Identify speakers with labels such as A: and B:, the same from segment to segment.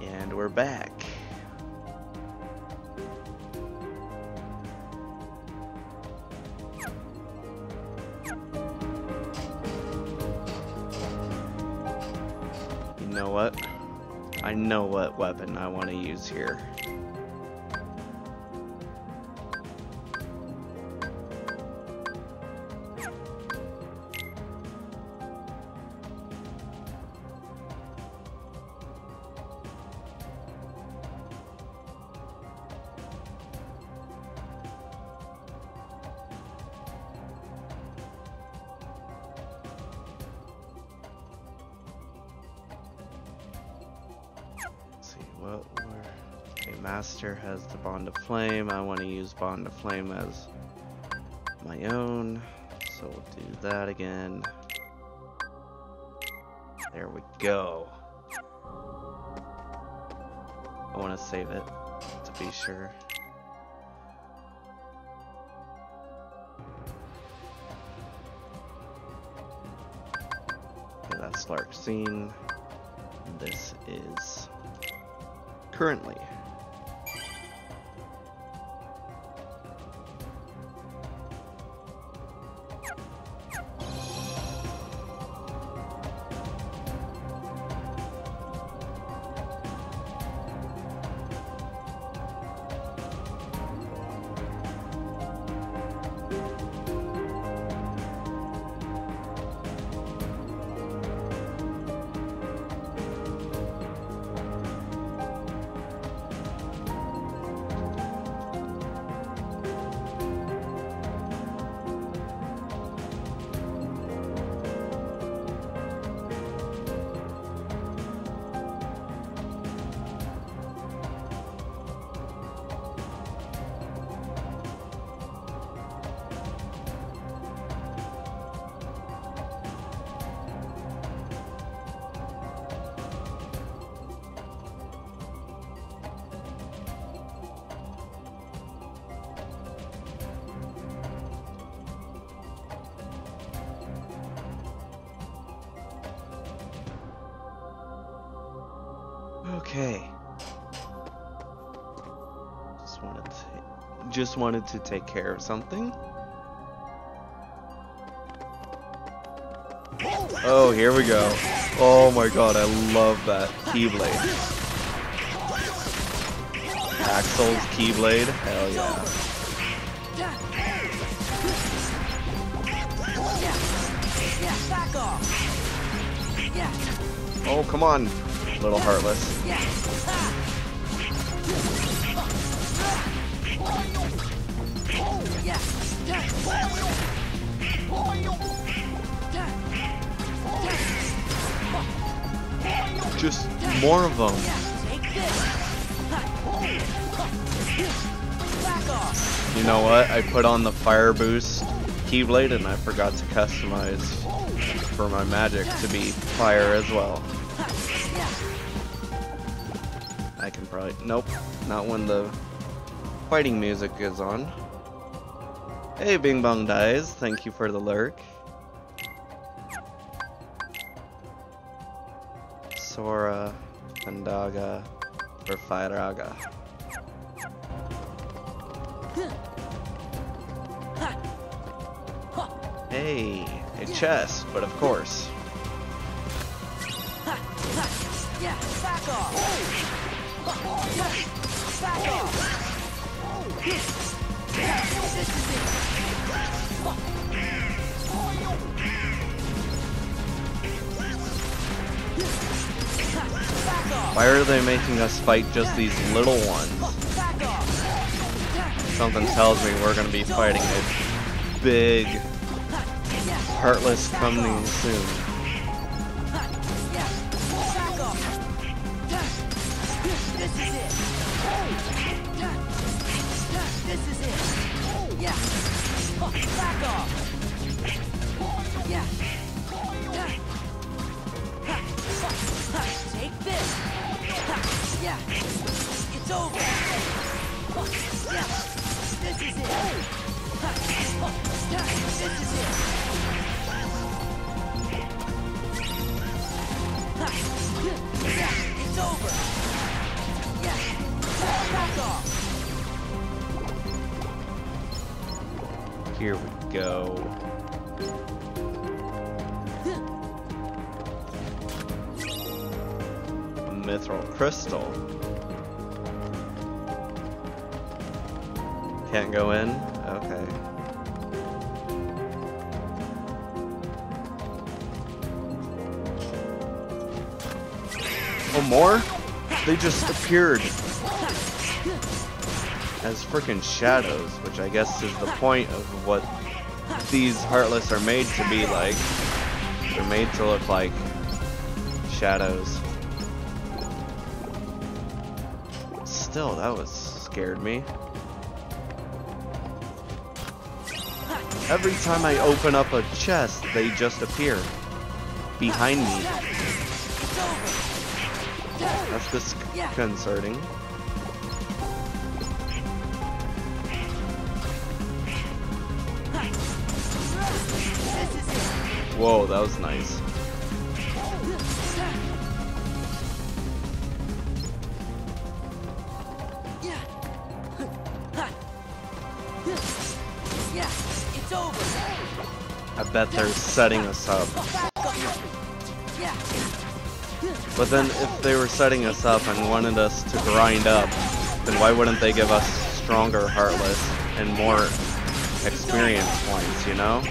A: And we're back. You know what? I know what weapon I want to use here. Flame. I want to use Bond of Flame as my own. So we'll do that again. There we go. I want to save it to be sure. Okay, that's Larxene. This is currently. Just wanted to take care of something. Oh, here we go. Oh my god, I love that Keyblade. Axel's Keyblade? Hell yeah. Oh, come on, little Heartless. Just more of them. You know what? I put on the Fire Boost Keyblade and I forgot to customize for my magic to be fire as well. I can probably... Nope. Not when the fighting music is on. Hey, Bing Bong Dies. Thank you for the lurk. Sora, Pandaga, or Firaga. Hey, a chest, but of course. Are they making us fight just these little ones? Something tells me we're gonna be fighting a big, heartless coming soon. Can't go in? Okay. Oh, more? They just appeared as freaking shadows, which I guess is the point of what these Heartless are made to be like. They're made to look like shadows. Still, that was scared me. Every time I open up a chest, they just appear behind me. That's disconcerting. Whoa, that was nice. Bet they're setting us up. But then if they were setting us up and wanted us to grind up, then why wouldn't they give us stronger Heartless and more experience points, you know?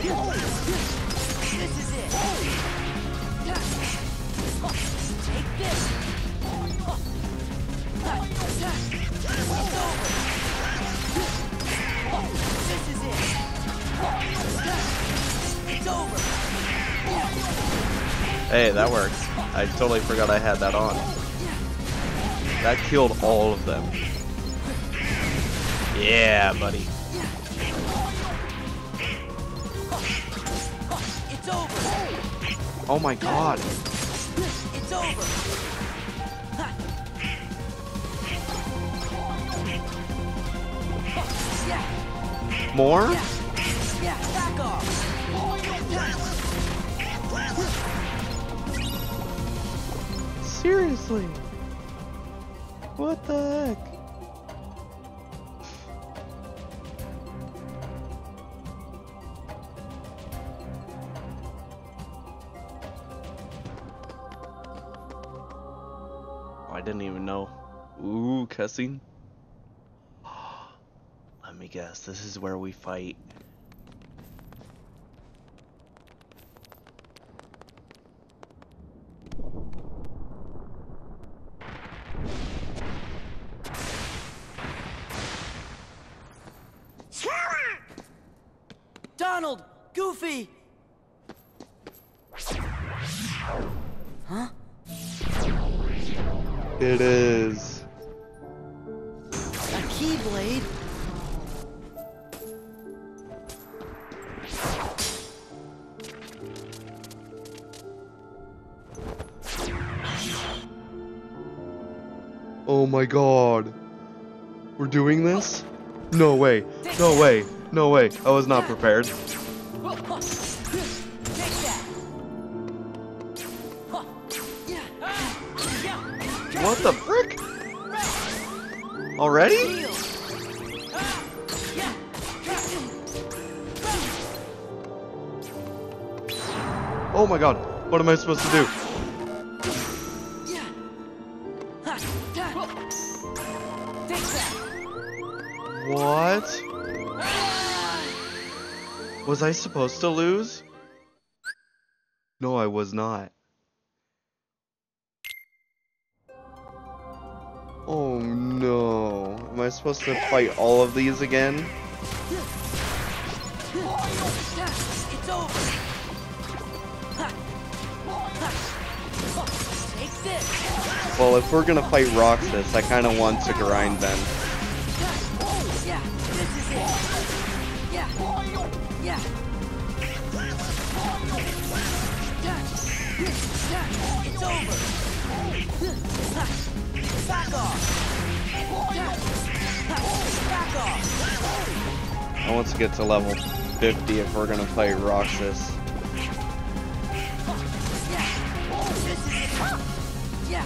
A: Hey, that worked. I totally forgot I had that on. That killed all of them. Yeah, buddy.
B: It's over.
A: Oh my god.
B: It's over.
A: More?
B: yeah,
A: Ooh, cussing. Let me guess, this is where we fight.
B: Donald! Goofy! Huh?
A: It is.
B: A keyblade?
A: Oh my god. We're doing this? No way. No way. No way. I was not prepared. What the frick? Already? Oh my god. What am I supposed to do? What? Was I supposed to lose? No, I was not. Oh no. Am I supposed to fight all of these again? Well, if we're gonna fight Roxas, I kinda want to grind then. I want to get to level 50 if we're gonna fight Roxas.
B: Yeah!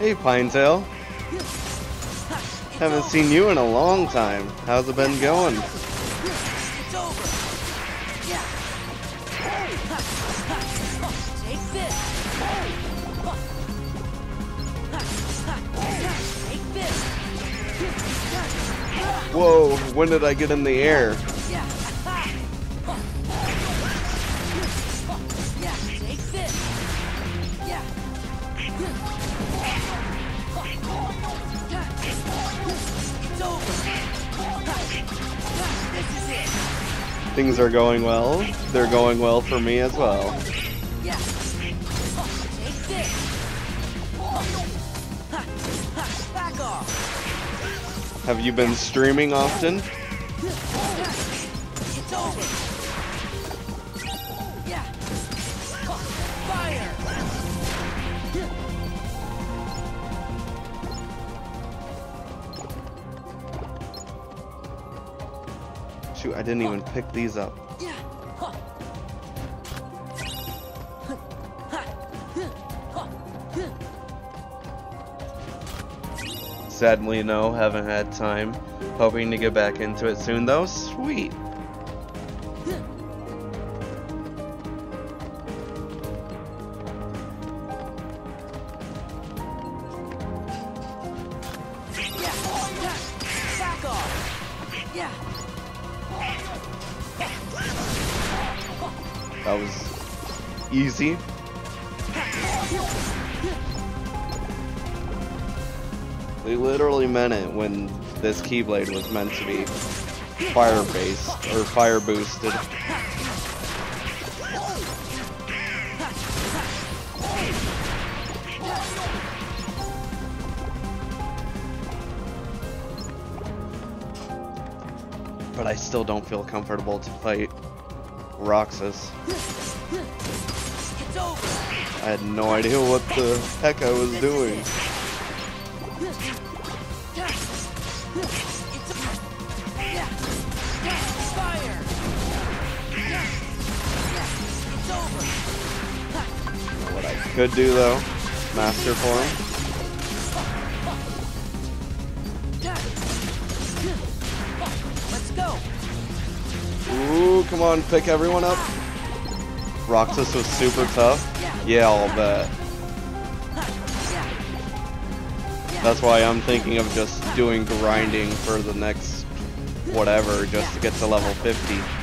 A: Hey, Pinetail. Haven't seen you in a long time. How's it been going?
B: It's over. Yeah. Take this. Take this.
A: Whoa, when did I get in the air? Things are going well. They're going well for me as well. Have you been streaming often? Didn't even pick these up. Sadly, no, haven't had time. Hoping to get back into it soon, though. Sweet. Was. They literally meant it when this Keyblade was meant to be fire based or fire boosted. But I still don't feel comfortable to fight Roxas. I had no idea what the heck I was doing.
B: It's yeah. Fire. Yeah.
A: What I could do though, Master Form. Ooh, come on, pick everyone up. Roxas was super tough. Yeah, I'll bet. That's why I'm thinking of just doing grinding for the next whatever, just to get to level 50.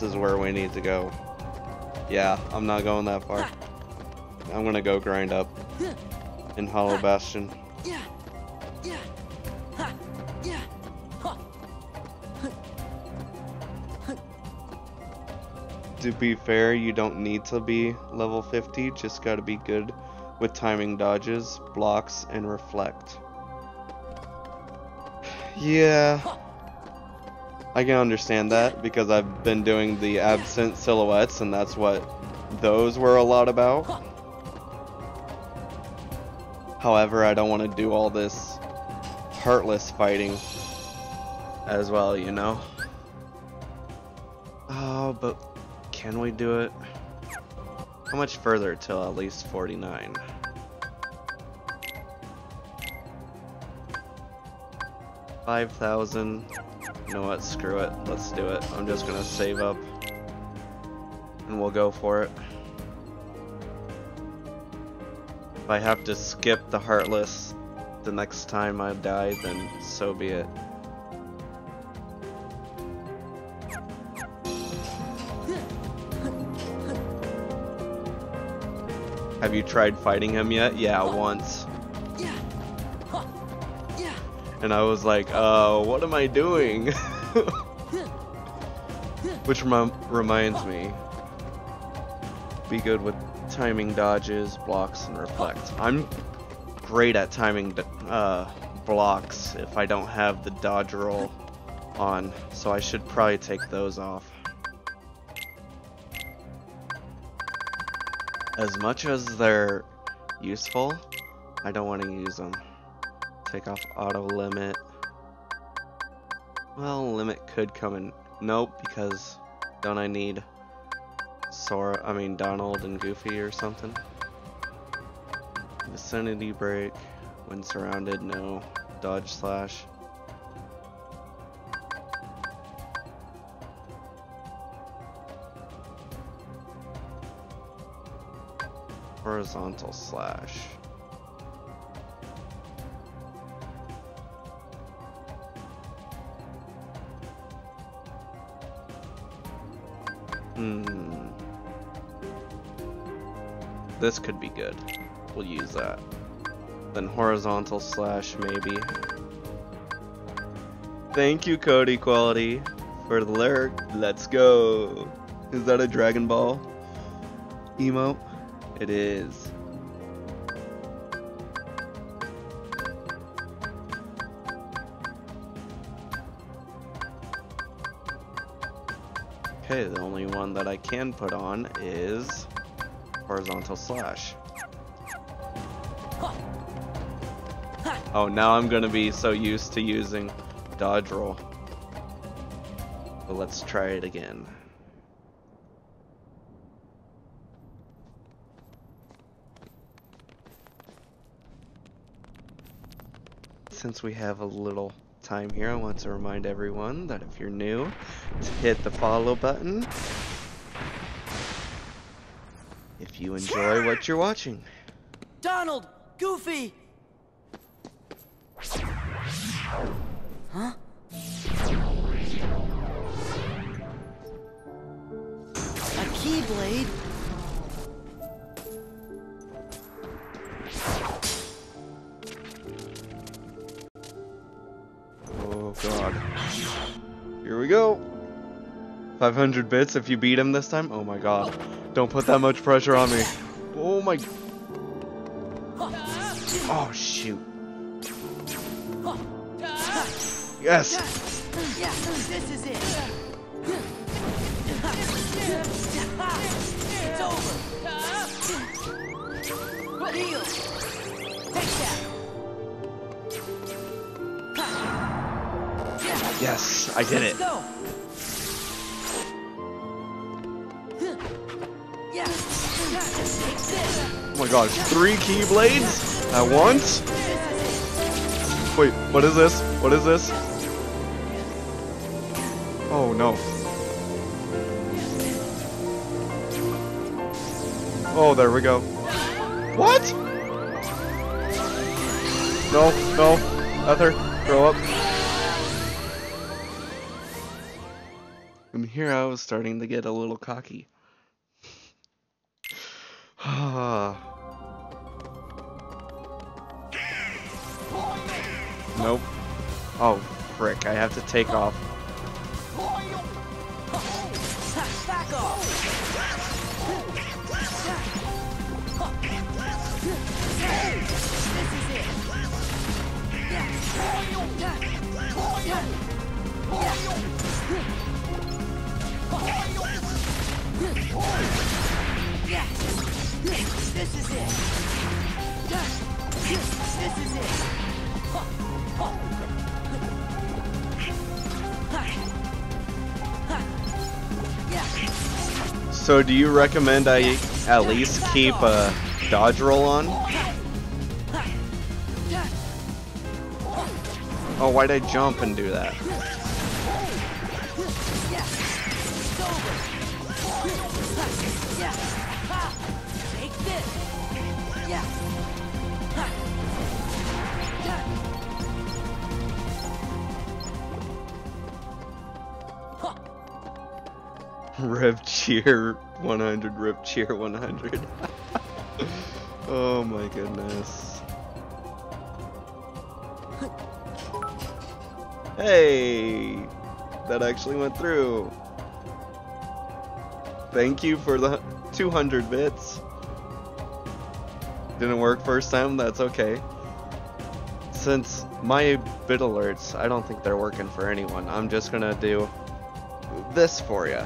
B: This
A: is where we need to go. Yeah, I'm not going that far. I'm gonna go grind up in Hollow Bastion. To be fair, you don't need to be level 50, just gotta be good with timing dodges, blocks, and reflect. Yeah. I can understand that because I've been doing the absent silhouettes and that's what those were a lot about. However, I don't want to do all this heartless fighting as well, you know? Oh, but can we do it? How much further till at least 49? Five thousand. You know what? Screw it. Let's do it. I'm just gonna save up, and we'll go for it. If I have to skip the Heartless the next time I die, then so be it. Have you tried fighting him yet? Yeah, once. And I was like, uh, what am I doing? Which rem reminds me, be good with timing dodges, blocks, and reflect. I'm great at timing uh, blocks if I don't have the dodge roll on, so I should probably take those off. As much as they're useful, I don't want to use them. Take off auto limit. Well, limit could come in. Nope, because don't I need Sora, I mean Donald and Goofy or something? Vicinity break. When surrounded, no. Dodge slash. Horizontal slash. Hmm. This could be good. We'll use that. Then horizontal slash, maybe. Thank you, Cody Quality, for the lyric. Let's go. Is that a Dragon Ball emote? It is. Okay, the only one that I can put on is horizontal slash. Oh, now I'm gonna be so used to using dodge roll. But let's try it again. Since we have a little time here, I want to remind everyone that if you're new, to hit the follow button if you enjoy what you're watching.
B: Donald! Goofy!
A: 500 bits if you beat him this time? Oh my god. Don't put that much pressure on me. Oh my... Oh shoot. Yes! Yes, I did it. Oh my gosh, three keyblades at once? Wait, what is this? What is this? Oh no. Oh, there we go. What? No, no. Ether, grow up. And here I was starting to get a little cocky. Have to take off.
B: This is it. This is it.
A: So do you recommend I at least keep a dodge roll on? Oh, why'd I jump and do that? Rev cheer 100, Rev cheer 100. oh my goodness. Hey! that actually went through. Thank you for the 200 bits. Didn't work first time, that's okay. Since my bit alerts, I don't think they're working for anyone. I'm just gonna do this for you.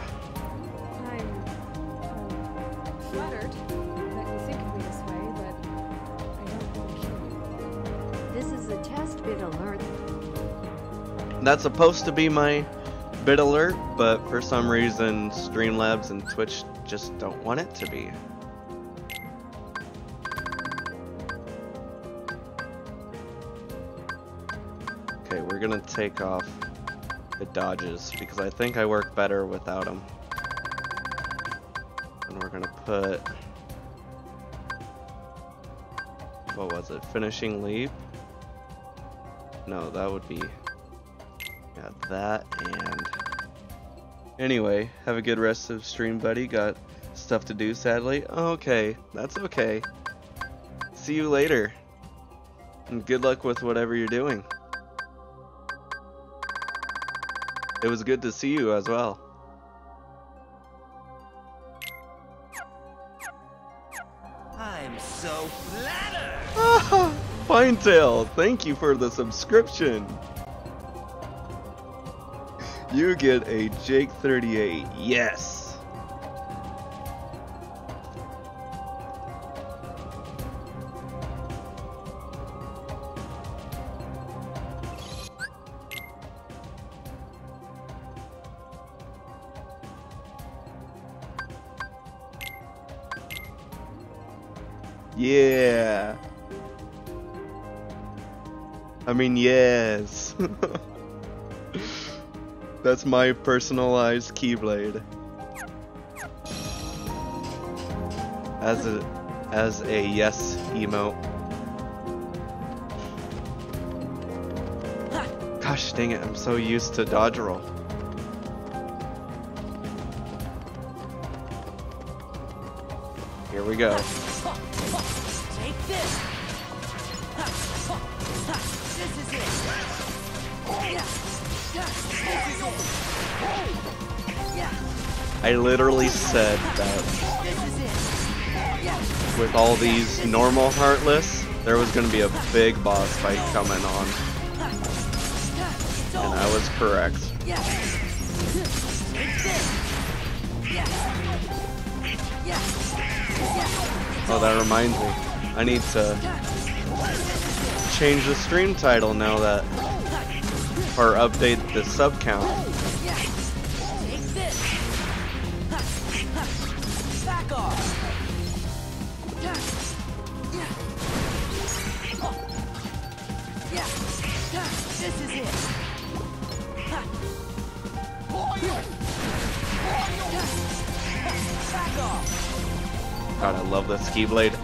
A: That's supposed to be my bit alert, but for some reason Streamlabs and Twitch just don't want it to be. Okay, we're gonna take off the dodges because I think I work better without them. And we're gonna put what was it? Finishing leap? No, that would be that and anyway, have a good rest of stream, buddy. Got stuff to do, sadly. Okay, that's okay. See you later. And good luck with whatever you're doing. It was good to see you as well.
C: I'm so flattered.
A: Pinetail, thank you for the subscription. You get a Jake 38. Yes. Yeah. I mean, yes. That's my personalized Keyblade. As a as a yes emote. Gosh dang it, I'm so used to dodge roll. Here we go. I literally said that with all these normal Heartless, there was gonna be a big boss fight coming on. And. I was correct. Oh, that reminds me. I need to change the stream title now that, or update the sub count. Keyblade.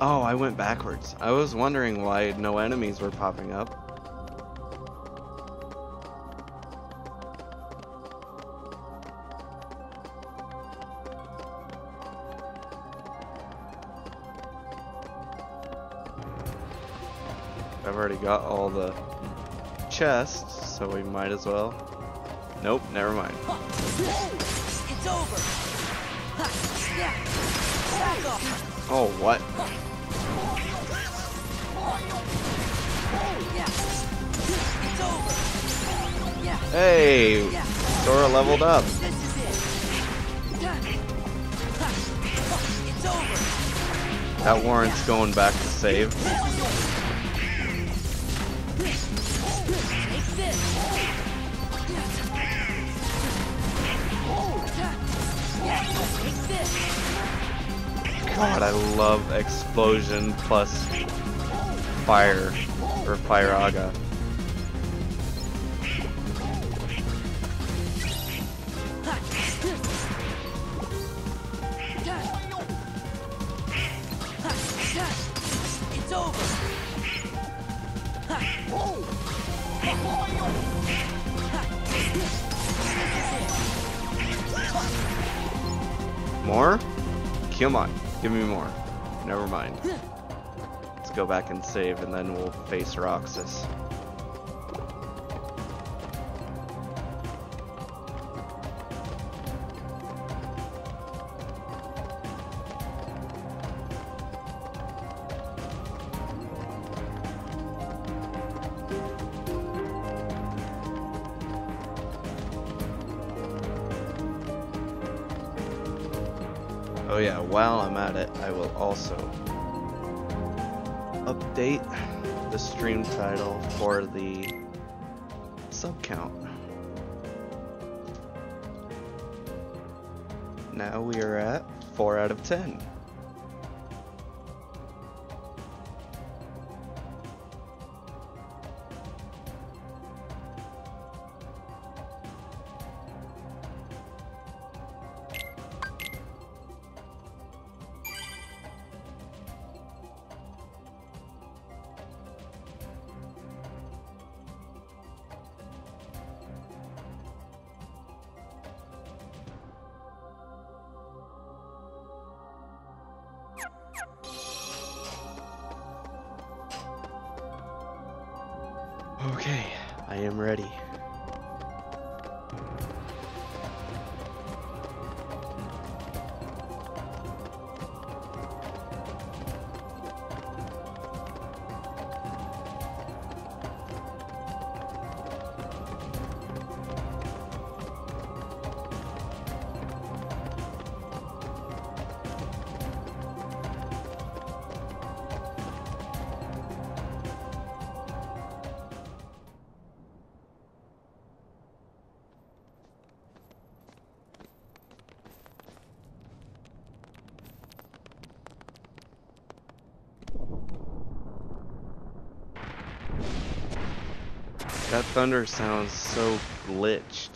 A: Oh, I went backwards. I was wondering why no enemies were popping up. Chests, so we might as well. Nope, never mind.
C: It's over.
A: Oh, what? Hey! Sora leveled up.
C: This is it. It's over.
A: That warrant's going back to save. Love explosion plus fire or Firaga. And save, and then we'll face Roxas. Now we are at 4 out of 10. Okay, I am ready. That thunder sounds so glitched.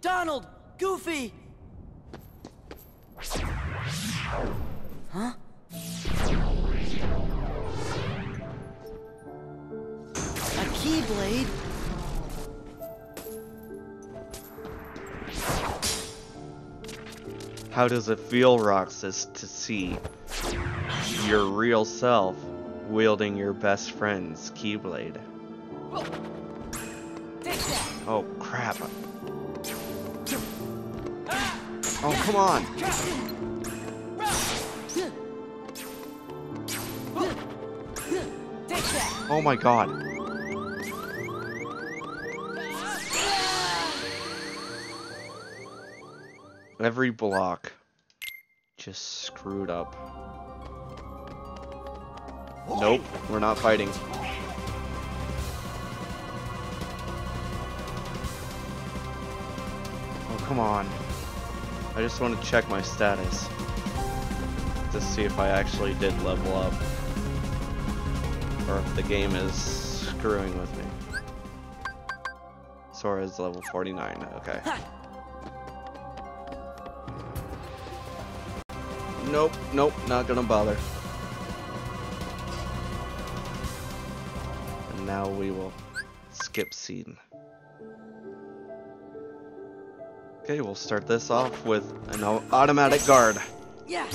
C: Donald! Goofy! Huh? A keyblade?
A: How does it feel, Roxas, to see your real self wielding your best friend's Keyblade? Oh, crap. Oh, come on. Oh my god. Every block just screwed up. Nope, we're not fighting. Oh, come on. I just want to check my status. To see if I actually did level up. Or if the game is screwing with me. Sora's level 49, okay. Nope, nope, not gonna bother. We will skip scene. Okay, we'll start this off with an automatic guard.
C: Yeah!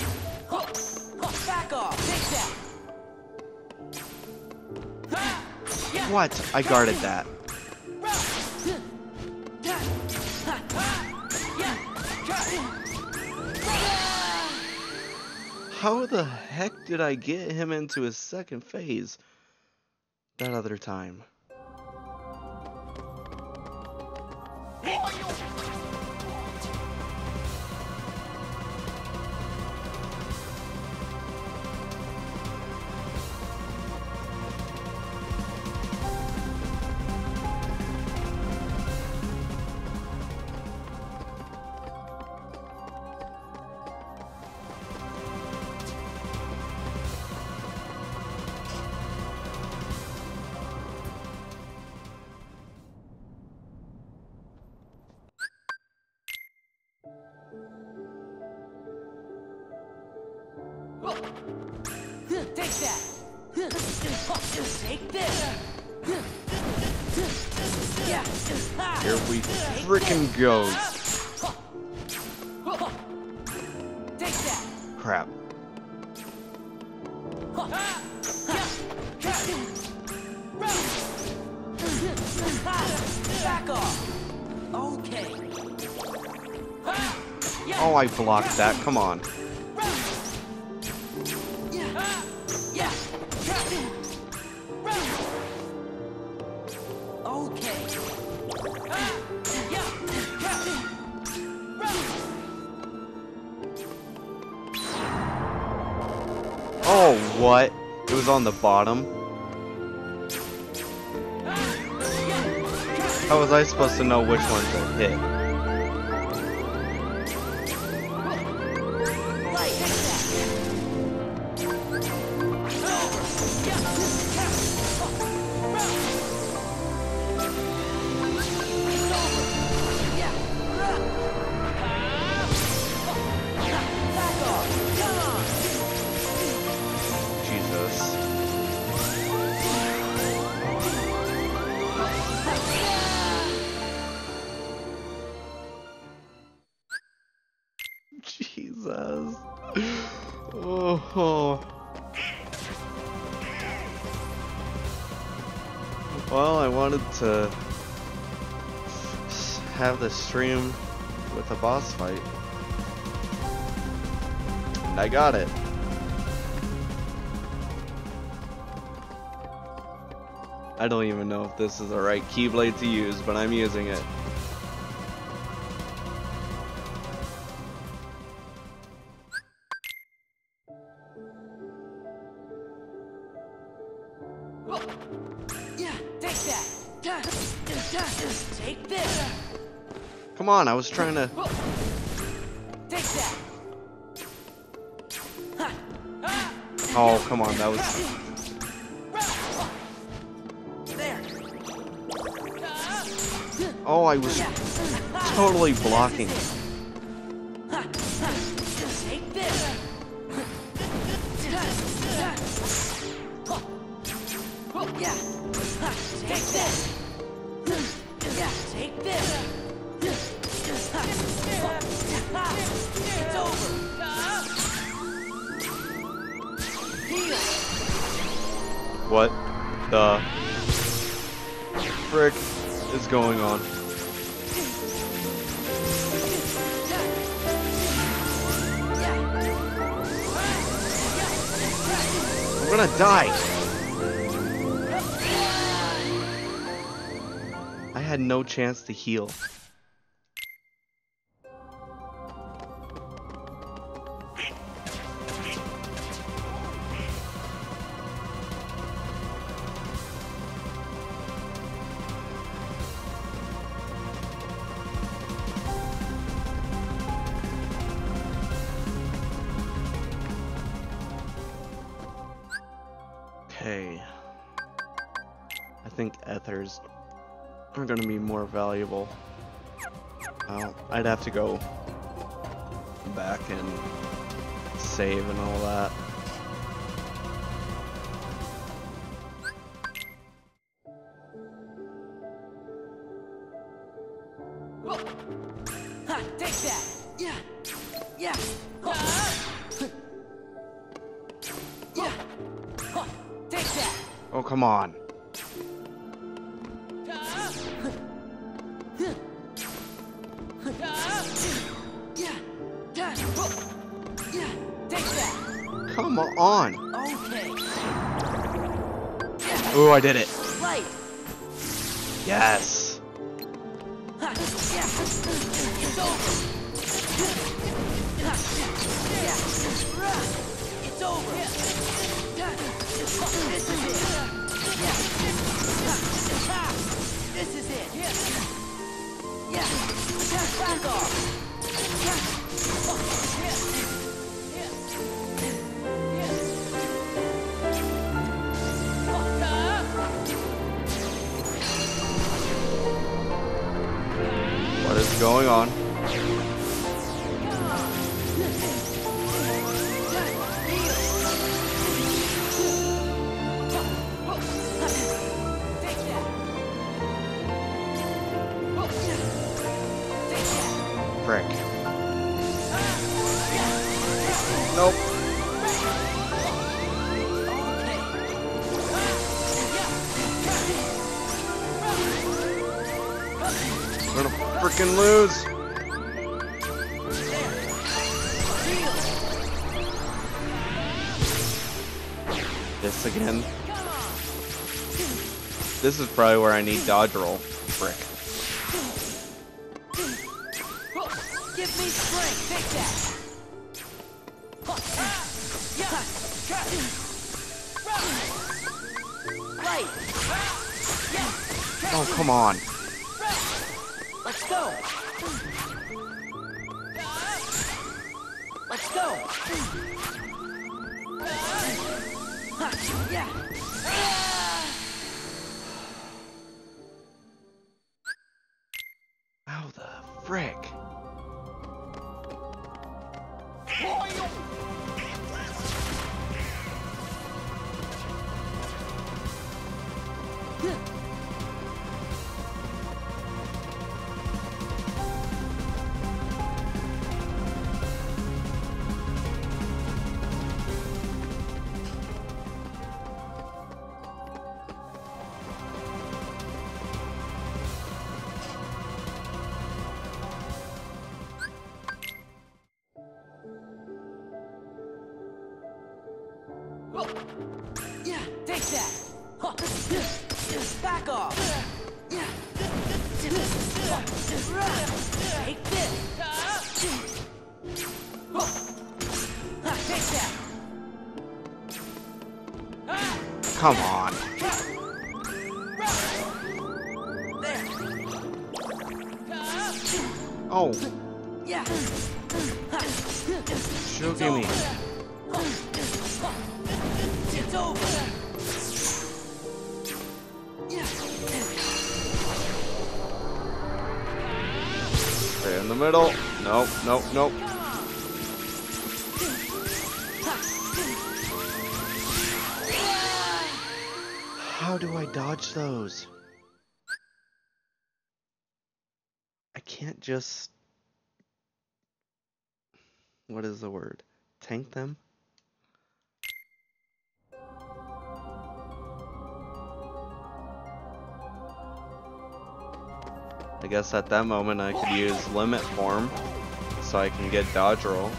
C: Back off! Take that!
A: What? I guarded that. How the heck did I get him into his second phase that other time?
C: That.
A: Come on. Oh, what? It was on the bottom? How was I supposed to know which one to hit? Wanted to have the stream with a boss fight. And I got it. I don't even know if this is the right keyblade to use, but I'm using it. On, I was trying to.
C: Take that.
A: Oh, come on, that was. Oh, I was totally blocking. Chance to heal. Valuable. Well, I'd have to go back and save and all that. Probably where I need dodge roll.
C: Yeah, take that. Back off. Take this. Take that.
A: Come on. Nope, nope. How do I dodge those? I can't just. What is the word? Tank them? I guess at that moment I could use limit form so I can get dodge roll.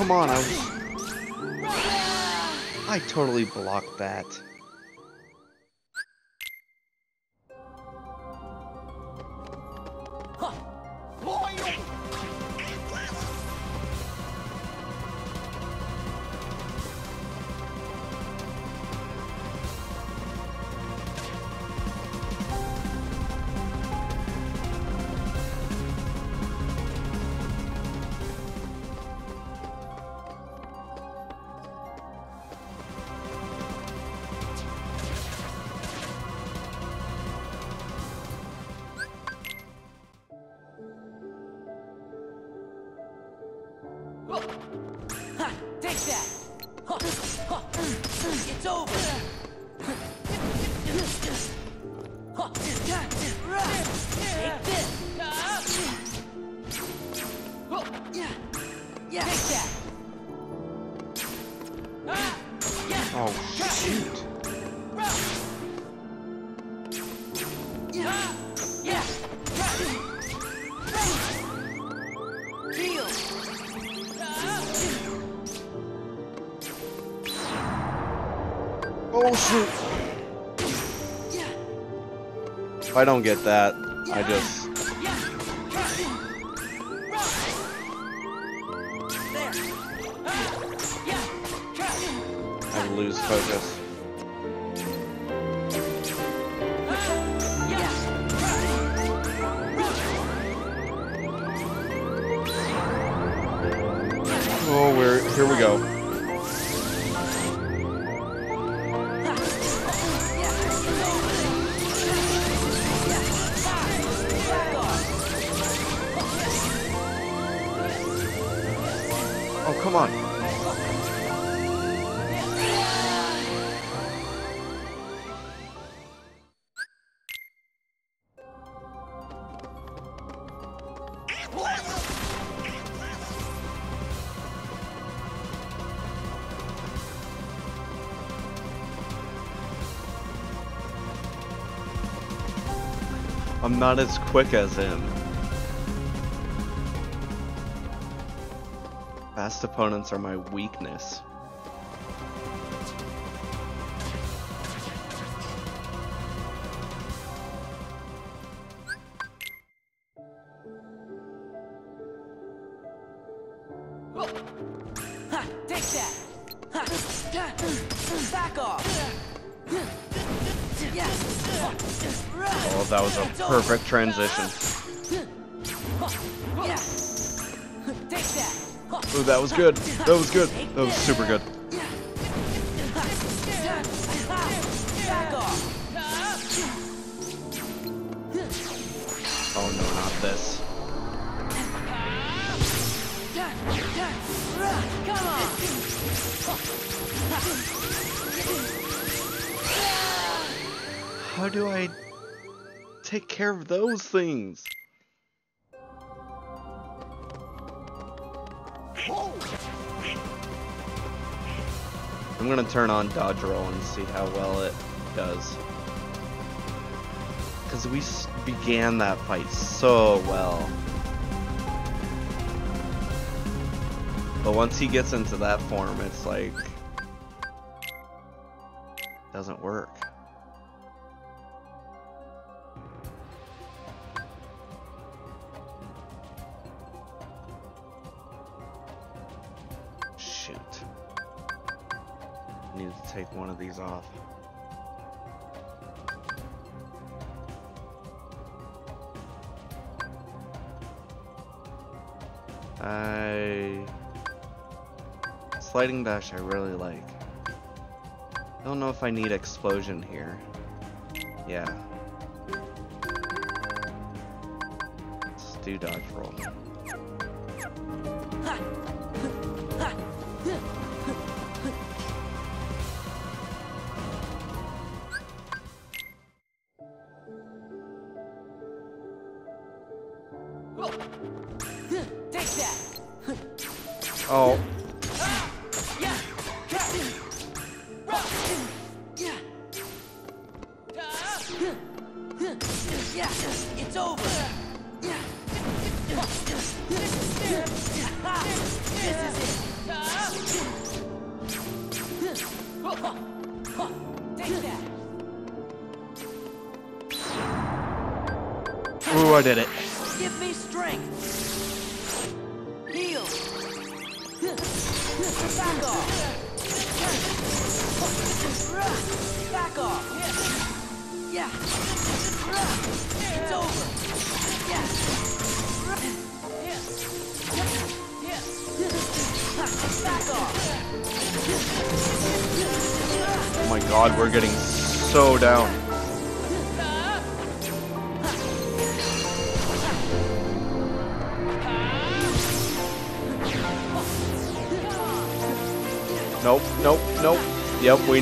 A: Come on, I was... I totally blocked that. I don't get that, I just... I lose focus. Not as quick as him. Fast opponents are my weakness. Transition. Ooh, that was good. That was good. That was super good. Care of those things? I'm gonna turn on dodge roll and see how well it does. Because we began that fight so well. But once he gets into that form, it's like... Doesn't work. These off. I... Sliding dash I really like. I don't know if I need explosion here. Yeah. Let's do dodge roll.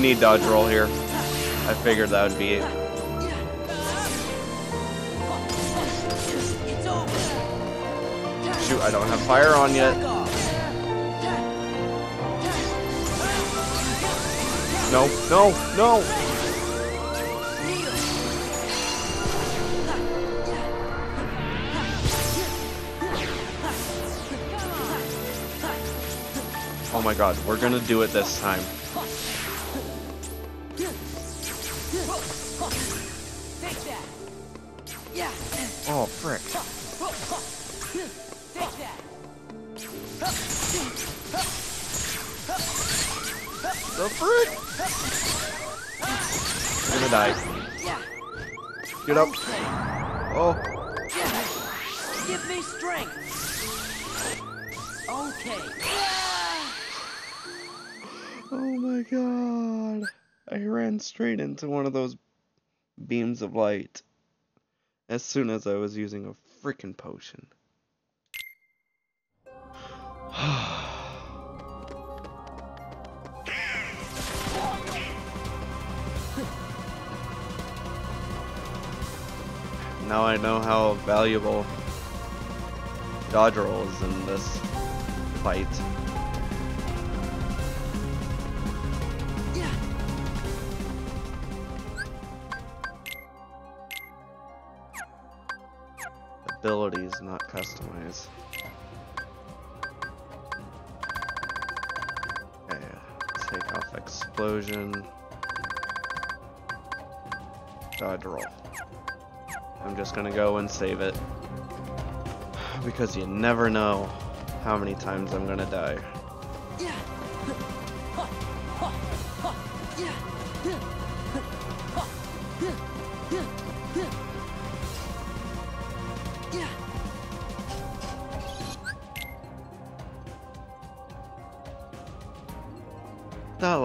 A: Need dodge roll here. I figured that would be it. Shoot, I don't have fire on yet. No, no, no. Oh my god, we're gonna do it this time. Oh, frick. The frick? We're gonna die.
C: Yeah.
A: Get up. Oh,
C: Give me strength. Okay.
A: oh my god. I ran straight into one of those beams of light as soon as I was using a freaking potion. now I know how valuable dodge roll is in this fight. Abilities, not customize. Okay, take off explosion. Dodge roll. I'm just gonna go and save it. Because you never know how many times I'm gonna die.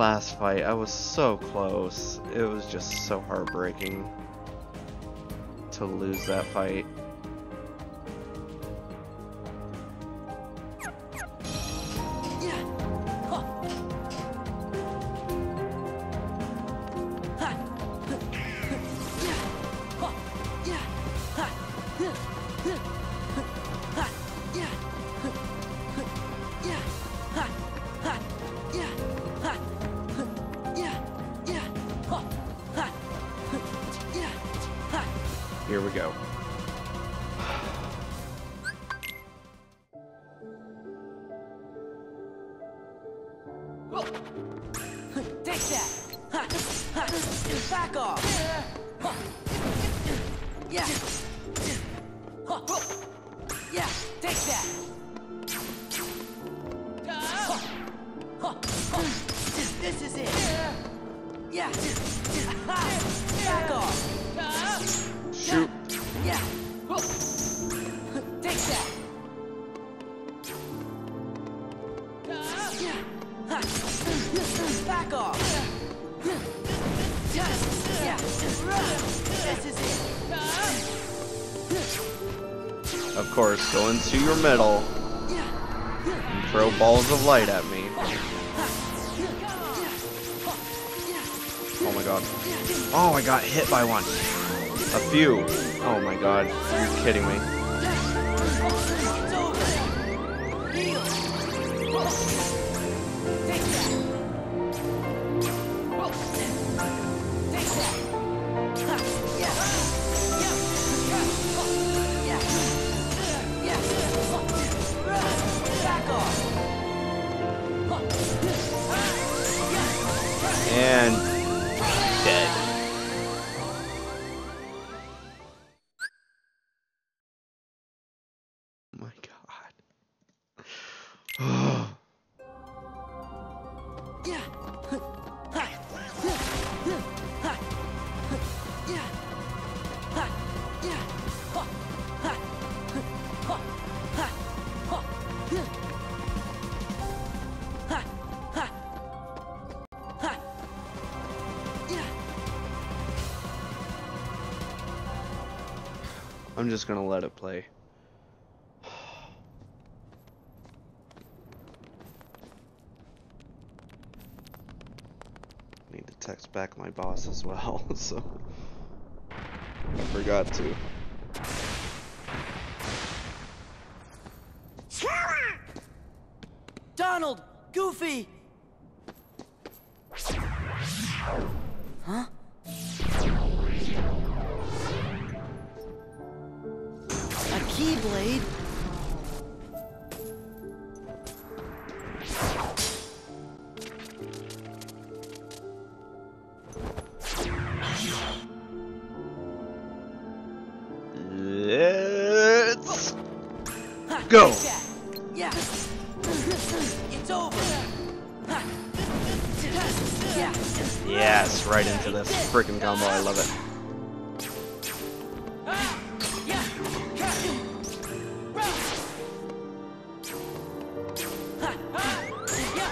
A: Last fight, I was so close. It was just so heartbreaking to lose that fight. Just gonna let it play. Need to text back my boss as well, so I forgot to.
C: Donald! Goofy!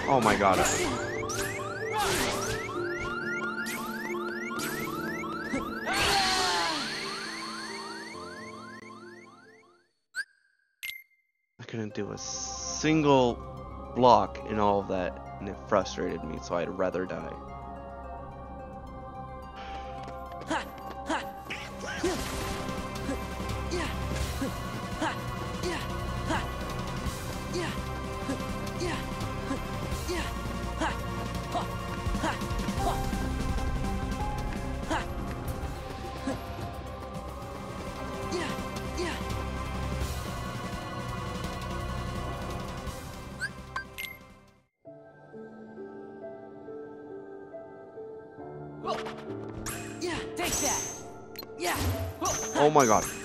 A: Oh my god. I couldn't do a single block in all of that, and it frustrated me, so I'd rather die. My god.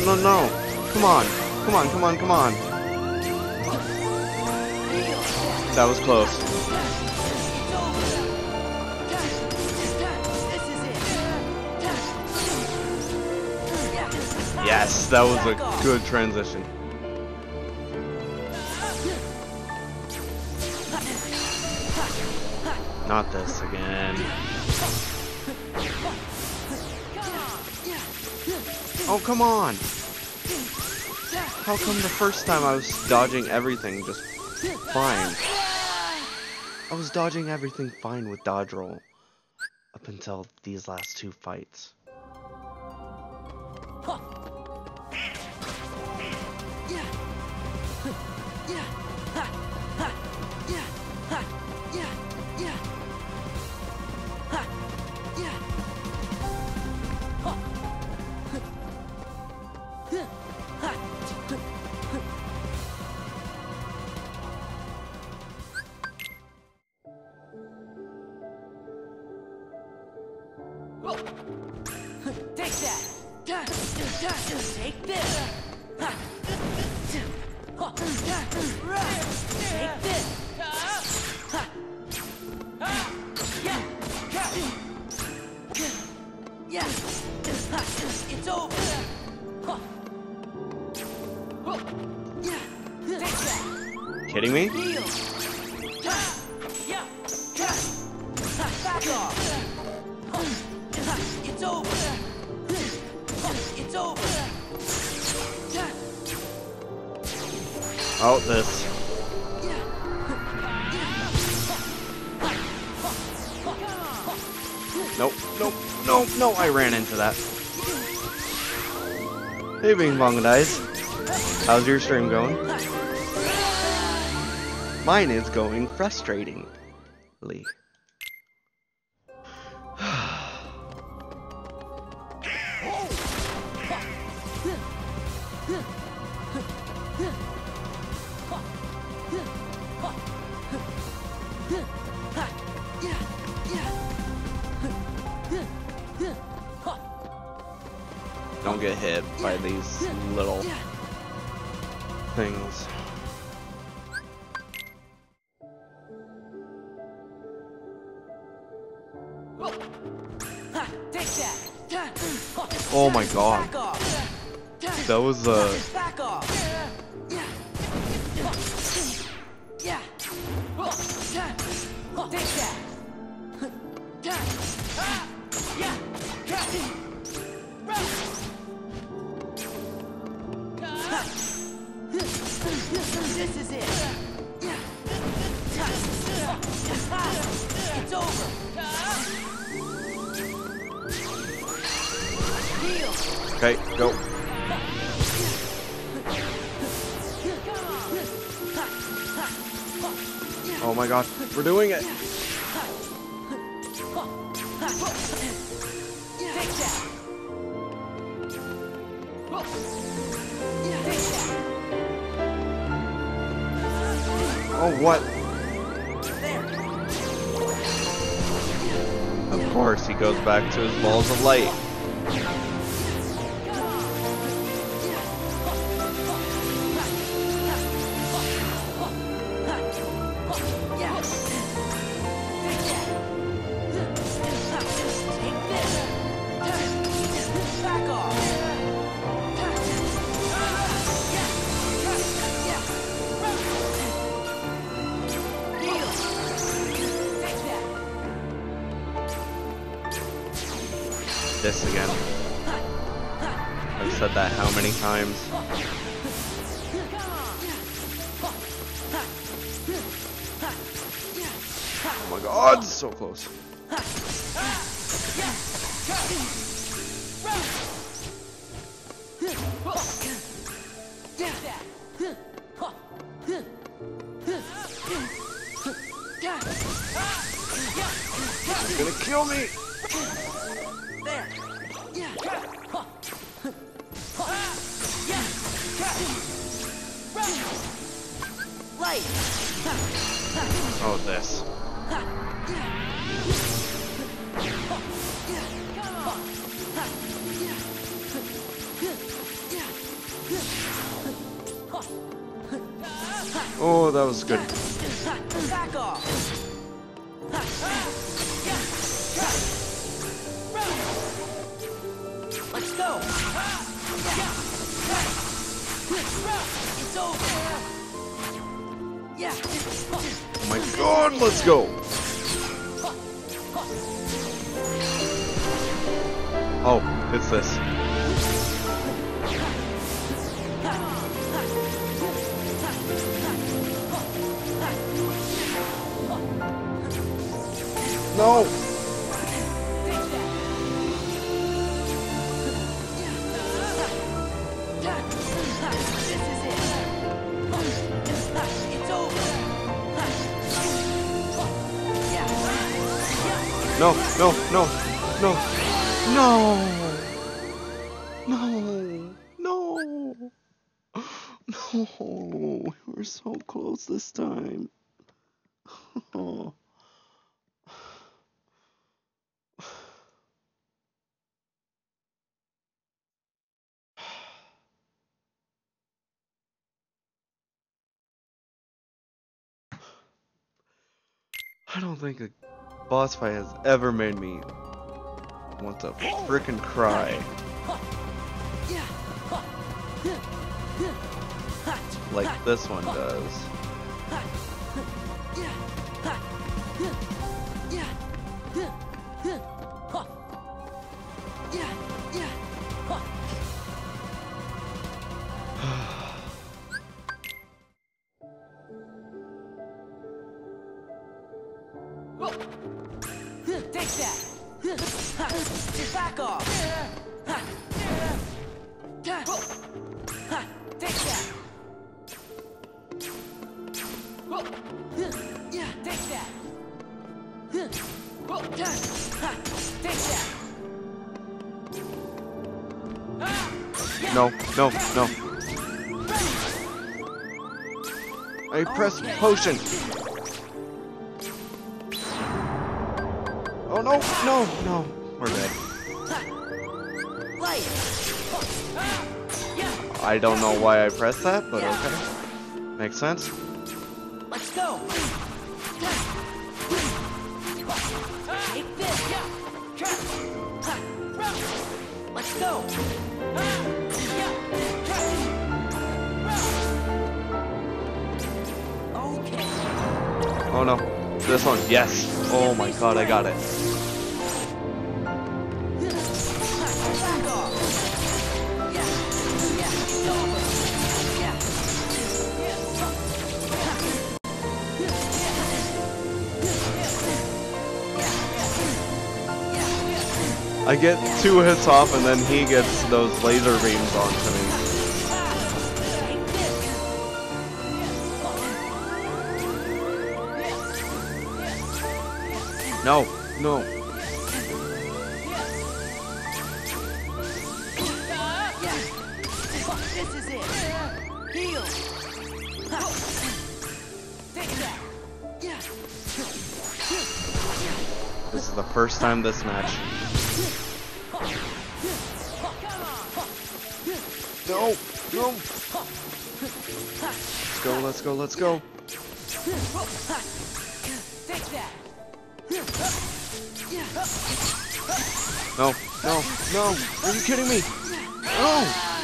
A: No, no, no. Come on. Come on, come on, come on. That was close. Yes, that was a good transition. Not this again. Oh, come on! How come the first time I was dodging everything just fine? I was dodging everything fine with dodge roll. Up until these last two fights. morning, Dice. How's your stream going? Mine is going
C: frustrating.
A: Okay, go. Oh my God, we're doing it! Oh, what? Of course, he goes back to his balls of light. I don't think a boss fight has ever made me want to frickin' cry. Like this one does. I pressed potion. Oh no, no, no. We're dead. I don't know why I pressed that, but okay. Makes sense. Yes. Oh my god, I got it. I get two hits off and then he gets those laser beams onto me. No, no.
C: This is it! Heal! Take that!
A: This is the first time this match. No, no. Let's go, let's go, let's go.
C: Take that!
A: No, no, no. Are you kidding me? No.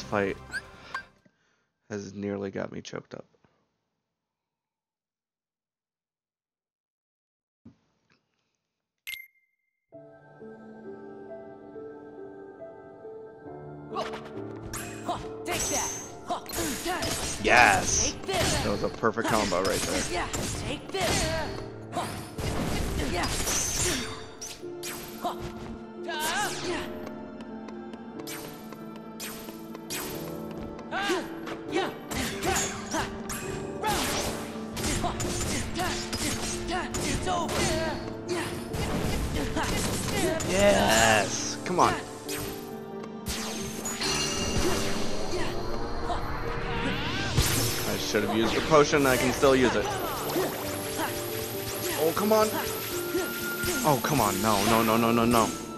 A: This fight has nearly got me choked up.
C: Huh, Take that! Huh,
A: Yes. That was a perfect combo right there. Potion. I can still use it. Oh, come on. Oh, come on. No, no, no, no, no, no.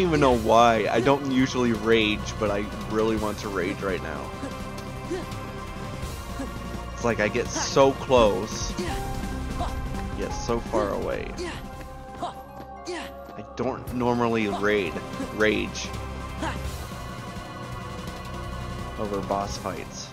A: Even know why. I don't usually rage, but I really want to rage right now. It's like I get so close. get so far away. I don't normally raid rage over boss fights.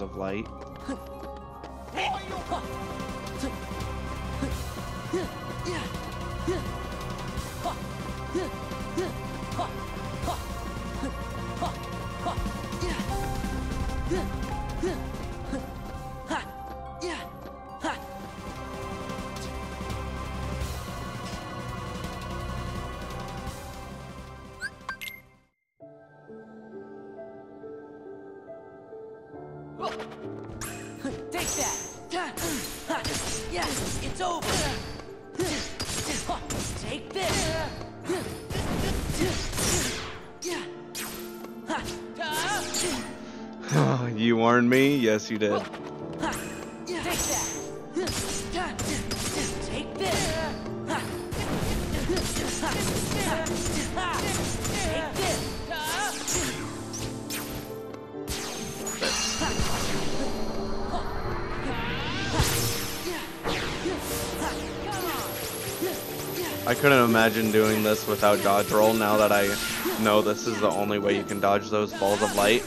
A: Of light. Yes, you did.
C: Take this. Take this.
A: I couldn't imagine doing this without dodge roll now that I know this is the only way you can dodge those balls of light.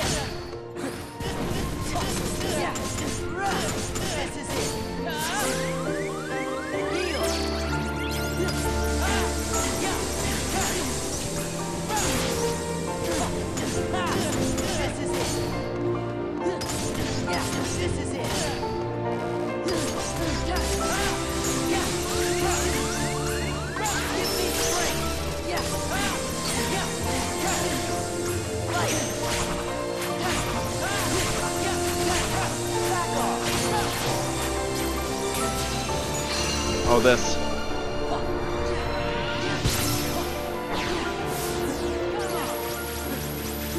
C: This.
A: Oh, this.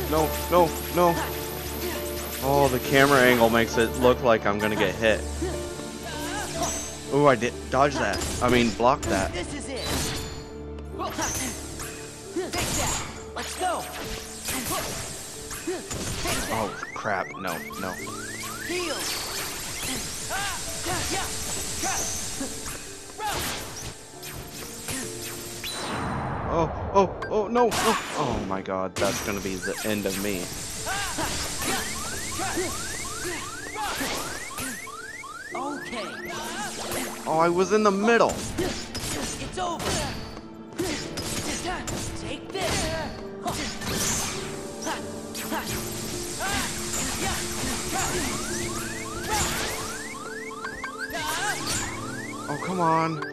A: No, no, no. Oh, the camera angle makes it look like I'm gonna get hit. Oh, I did dodge that. I mean, block that.
C: This is it. Take that. Let's go.
A: Oh, crap. No, no.
C: Heal.
A: Ah, Oh, oh, oh, no, no. Oh my god, that's gonna be the end of me.
C: Okay.
A: Oh, I was in the middle.
C: It's over. Take this.
A: Oh, come on.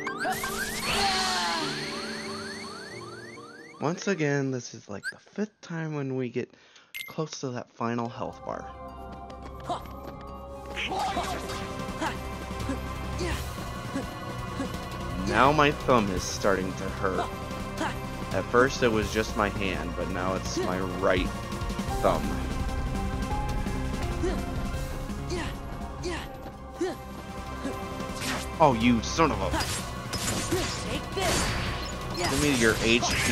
A: Once again, this is like the fifth time when we get close to that final health bar. Now my thumb is starting to hurt. At first it was just my hand, but now it's my right thumb. Oh, you son of a...
C: Take this.
A: Give me your HP.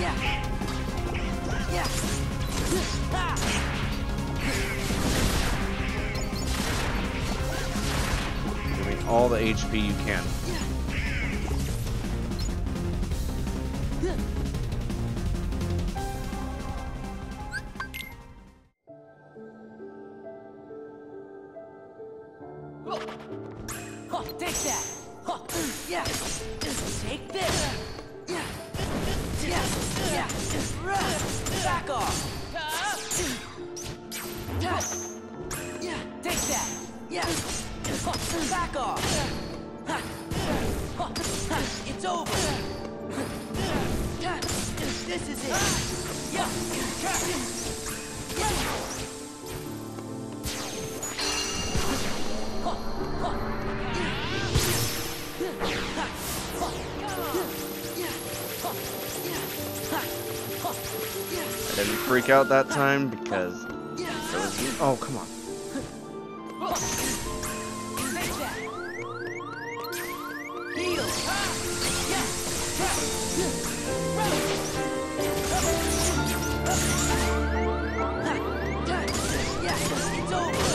C: Yeah. Yeah.
A: Give me all the HP you can.
C: Huh, Take that. Huh, Yeah. Take this. Yeah. Yeah. Yeah. Back off. Yeah. Take that. Yeah. Huh, Back off. Huh. Huh, huh, It's over. This is it. Yeah. Yeah.
A: I didn't freak out that time because there was. Oh, come on.
C: Take that. Heal. Yeah. Yeah. It's over.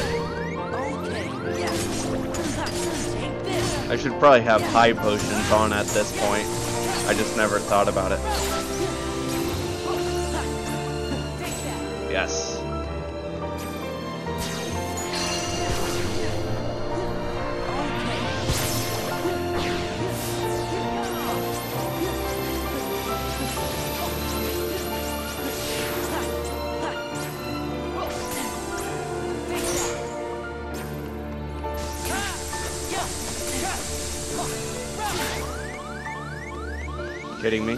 A: I should probably have high potions on at this point. I just never thought about it. Yes. Kidding me?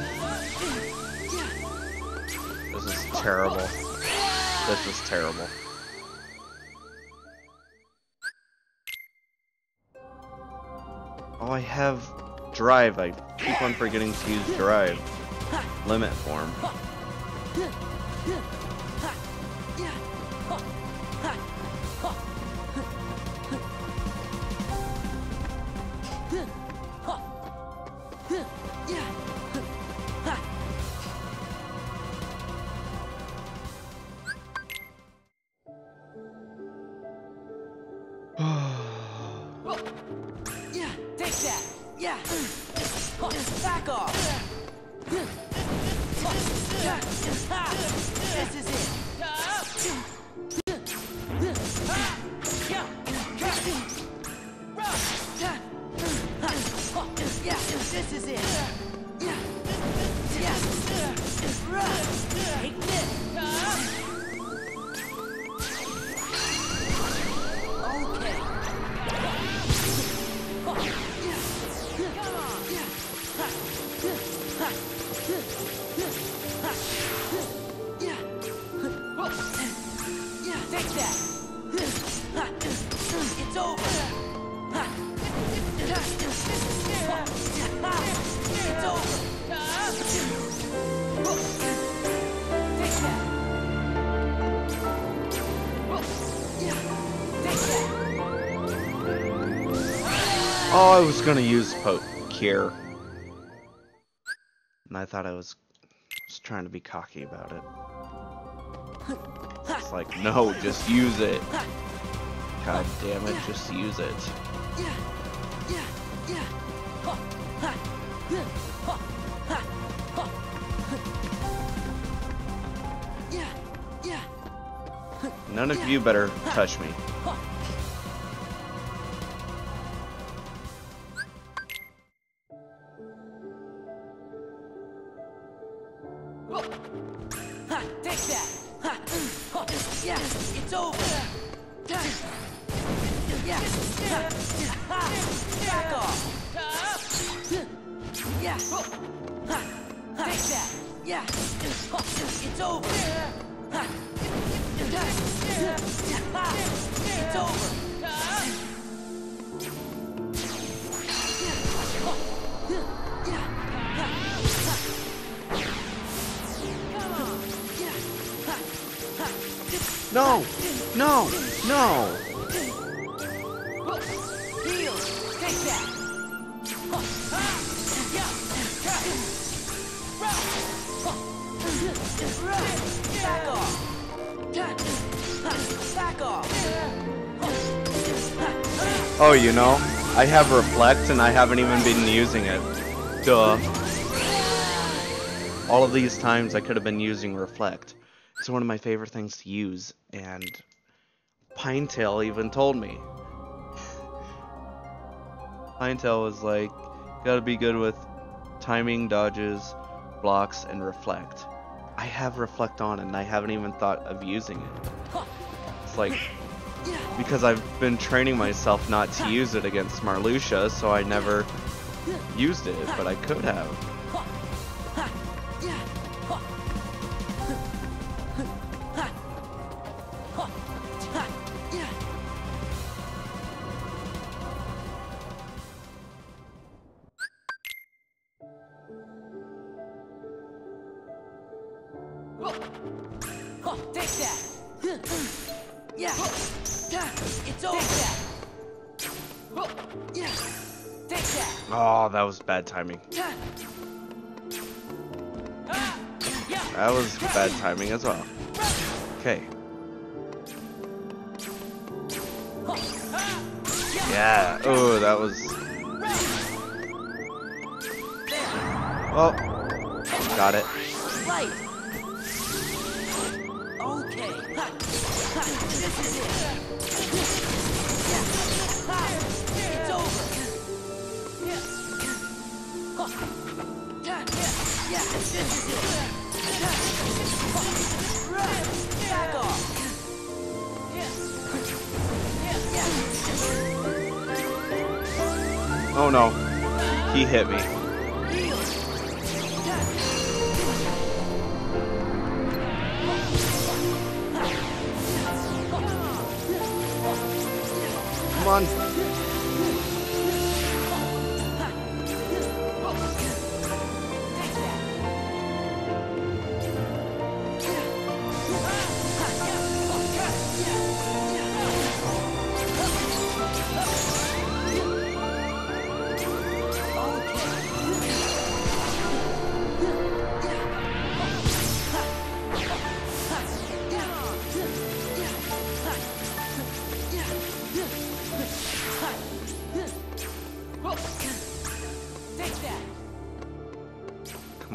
A: This is terrible. This is terrible. Oh, I have drive. I keep on forgetting to use drive. Limit form.
C: Yeah, take that. Yeah. Back off.
A: Was gonna use po cure. And I thought I was just trying to be cocky about it. It's like, no, just use it. God damn it, just use it. None of you better touch me. And I haven't even been using it. Duh. All of these times I could have been using reflect. It's one of my favorite things to use, and Pinetail even told me. Pinetail was like, gotta be good with timing, dodges, blocks, and reflect. I have reflect on and I haven't even thought of using it. It's like, because I've been training myself not to use it against Marluxia, so I never used it, but I could have. Oh, that was bad timing. That was bad timing as well. Okay. Yeah. Oh, that was. Oh. Got it.
C: Okay. This is it.
A: Oh no. He hit me. Come on.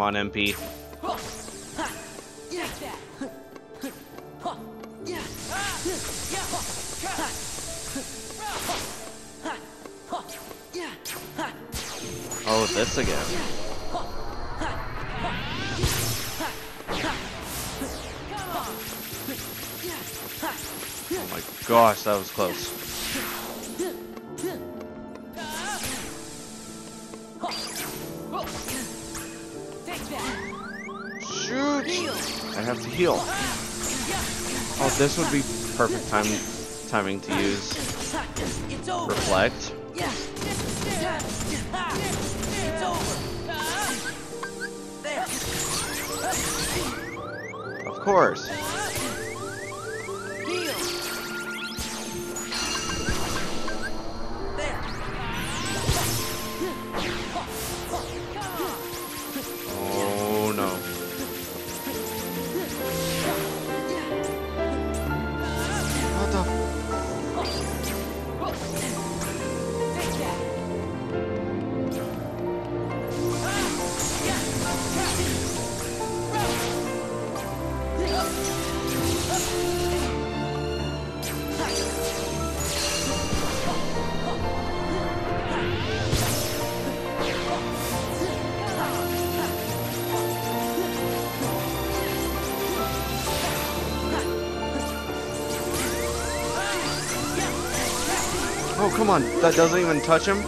A: Come on, MP. Oh, this again. Oh my gosh, that was close.
C: Heal.
A: Oh, this would be perfect time timing to use reflect. Of course.
C: That
A: doesn't even touch him?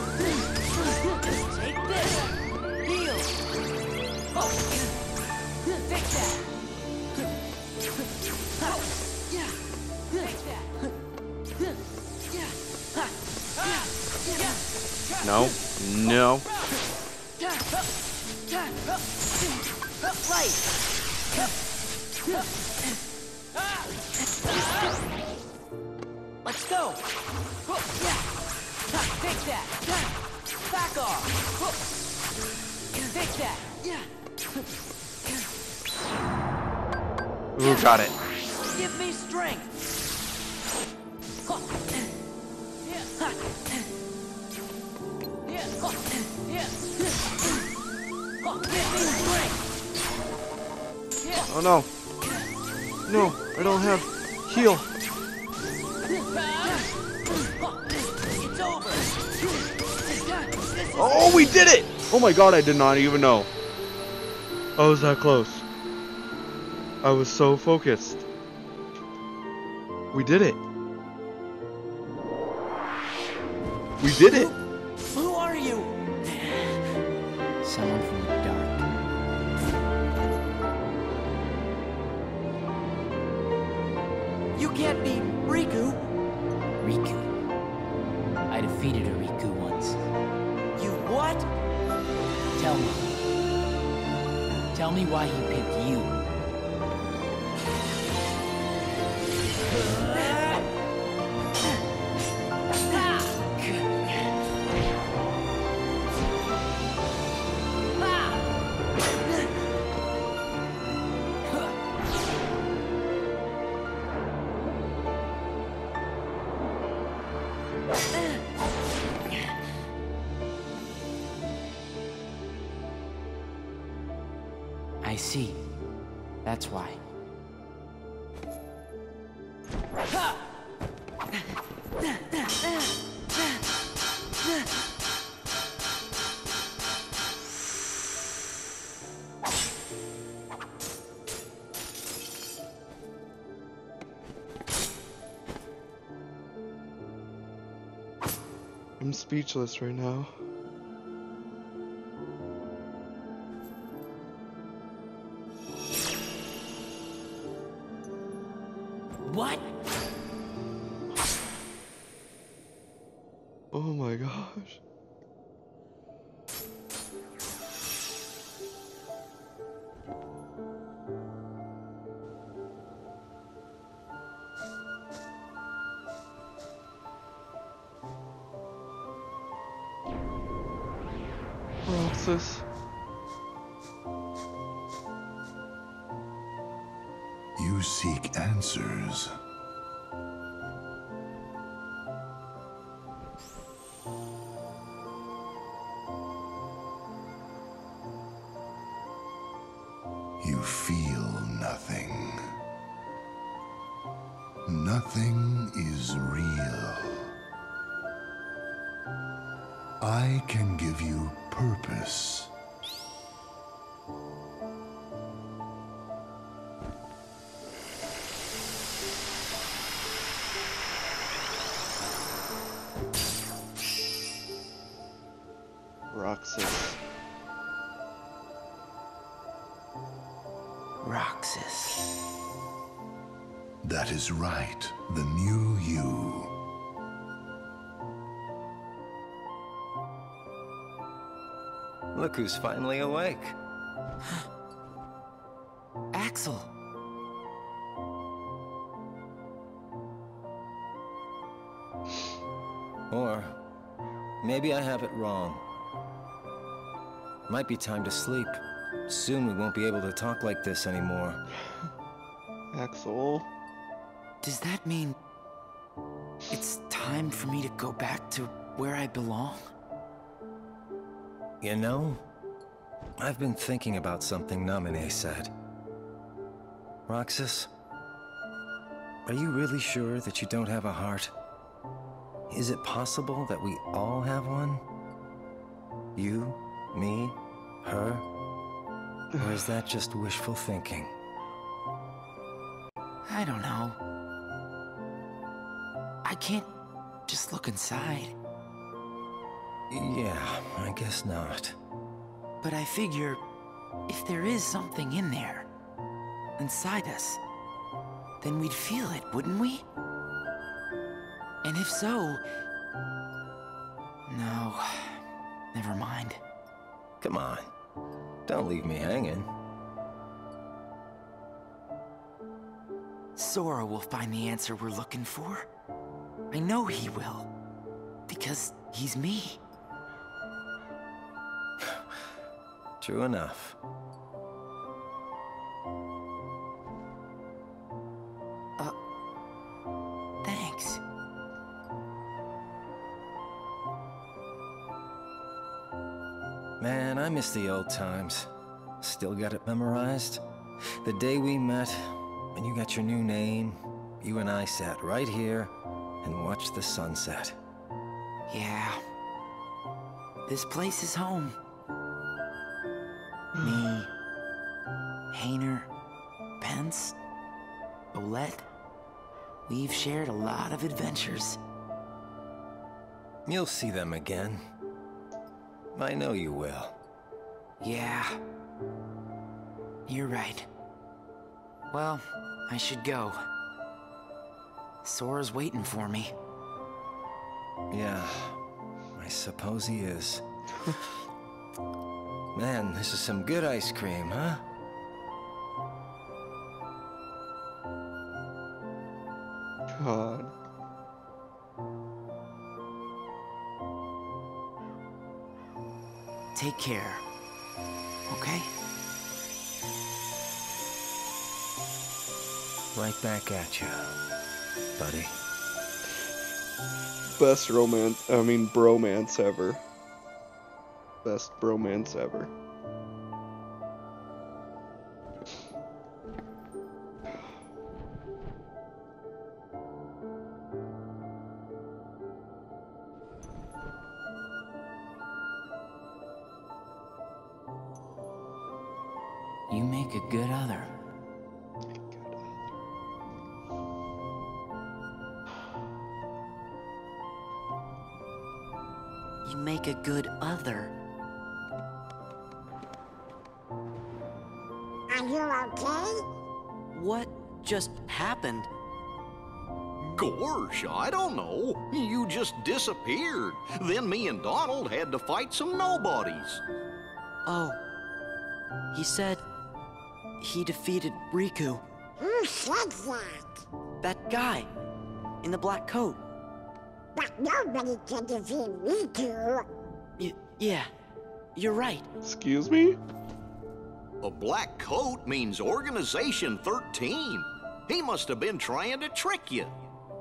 A: God, I did not even know. I was that close. I was so focused. We did it. We did it. Speechless right now. Roxas. Roxas.
D: That is right, the new you.
E: Look who's finally awake.
F: Axel.
E: Or maybe I have it wrong. Might be time to sleep. Soon we won't be able to talk like this anymore.
A: Axel.
F: Does that mean it's time for me to go back to where I belong?
E: You know, I've been thinking about something Namine said. Roxas, are you really sure that you don't have a heart? Is it possible that we all have one? You, me, her? Or is that just wishful thinking?
F: I don't know. I can't just look inside,
E: Yeah, I guess not.
F: but I figure if there is something in there, inside us, then we'd feel it, wouldn't we? And if so... No, never mind.
E: Come on. Don't leave me hanging.
F: Sora will find the answer we're looking for. I know he will. Because he's me.
E: True enough. Miss the old times. Still got it memorized? The day we met, when you got your new name, you and I sat right here and watched the sunset.
F: Yeah. This place is home. Hmm. Me, Hayner, Pence, Olette. We've shared a lot of adventures.
E: You'll see them again. I know you will.
F: Yeah. You're right. Well, I should go. Sora's waiting for me.
E: Yeah, I suppose he is. Man, this is some good ice cream, huh?
A: God.
F: Take care.
E: Right back at you, buddy.
A: Best romance, I mean, bromance ever. Best bromance ever.
G: Fight some nobodies.
C: Oh. He said he defeated Riku.
B: Who said that?
C: That guy in the black coat.
B: But nobody can defeat me too.
C: Y- yeah, you're right.
A: Excuse me?
G: A black coat means Organization 13. He must have been trying to trick you.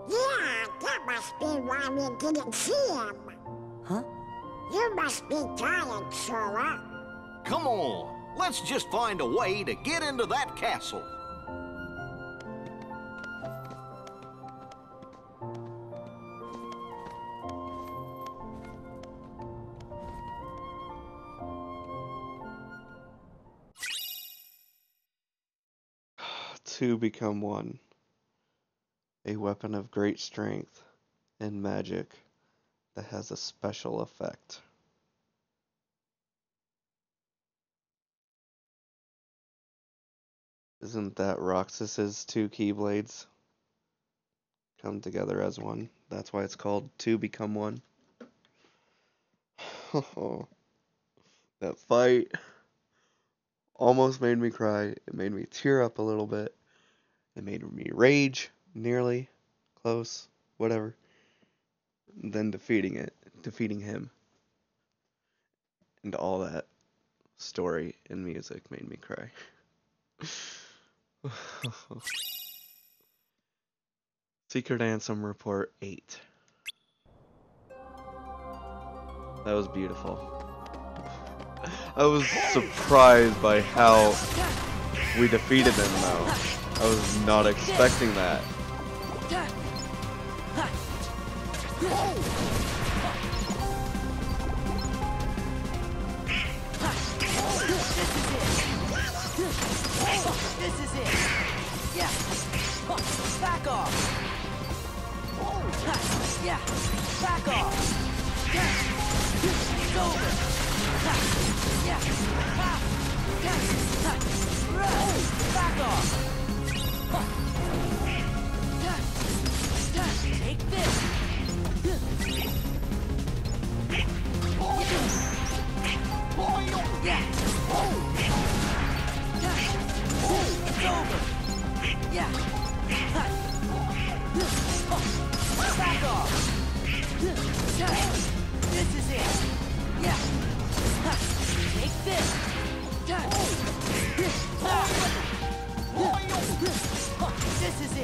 B: Yeah, that must be why we didn't see him.
C: Huh?
B: You must be tired, Sora.
G: Come on, let's just find a way to get into that castle.
A: Two become one. A weapon of great strength and magic that has a special effect. Isn't that Roxas's two keyblades come together as one? That's why it's called Two Become One. that fight almost made me cry. It made me tear up a little bit. It made me rage, nearly, close, whatever. Then defeating it, defeating him. And all that story and music made me cry. Secret Ansem Report 8. That was beautiful. I was surprised by how we defeated them though. I was not expecting that.
C: This is it. Yeah. Back off. Yeah. Back off. It's over. Yeah. Back off. Take this. This is it!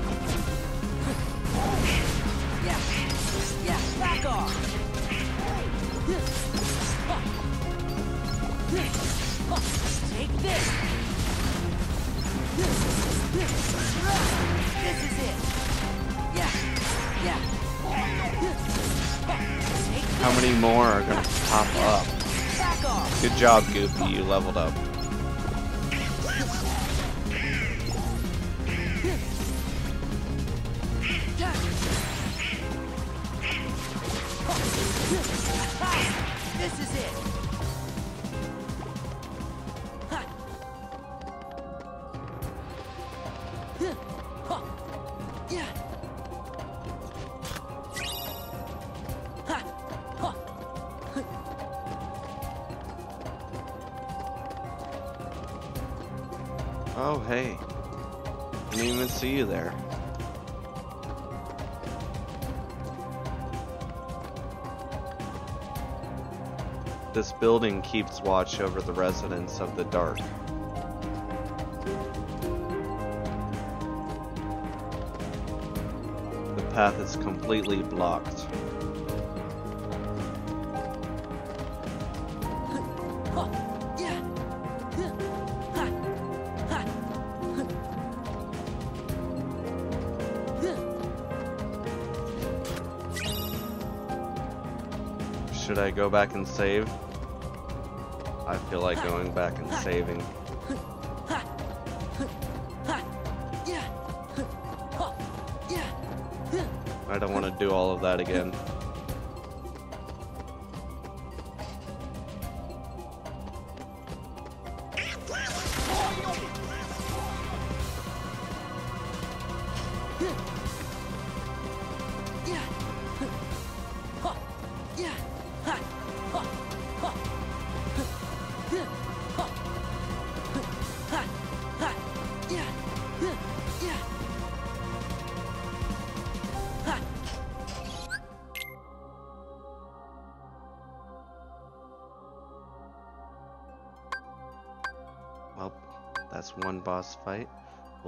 A: How many more are gonna pop up? Good job, Goofy. You leveled up. Building keeps watch over the residents of the dark. The path is completely blocked. Should I go back and save? I feel like going back and saving.
C: Ha. Yeah. Ha. Yeah.
A: I don't want to do all of that again.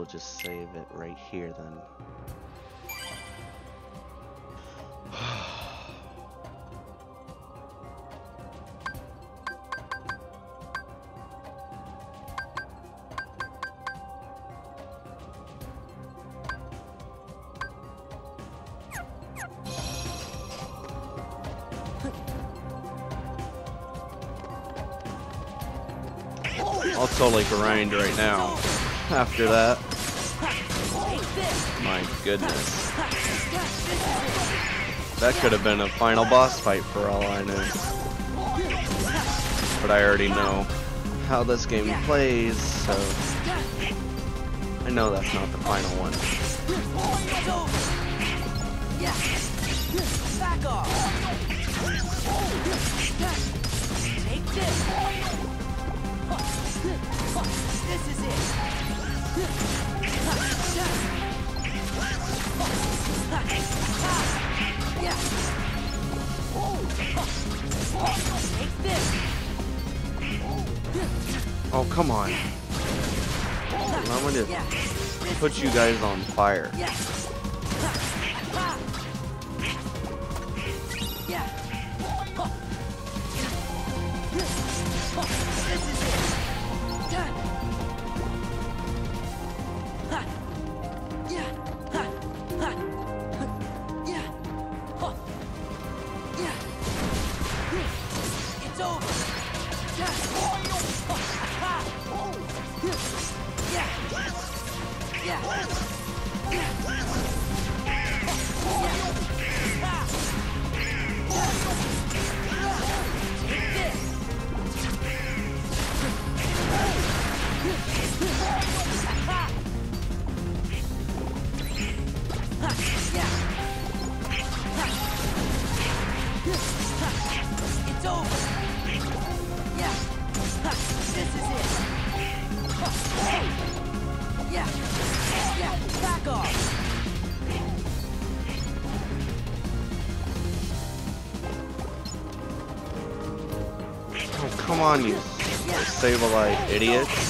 A: We'll just save it right here then. I'll totally grind right now. After that, goodness. That could have been a final boss fight for all I know. But I already know how this game plays, so I know that's not the final one.
C: This is it.
A: Oh, come on. I'm gonna put you guys on fire. Sableye idiots.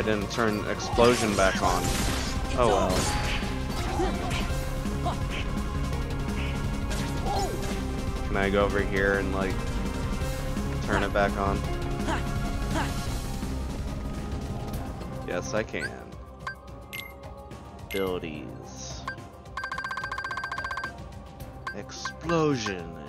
A: I didn't turn explosion back on. Oh well. Can I go over here and like turn it back on? Yes, I can. Abilities. Explosion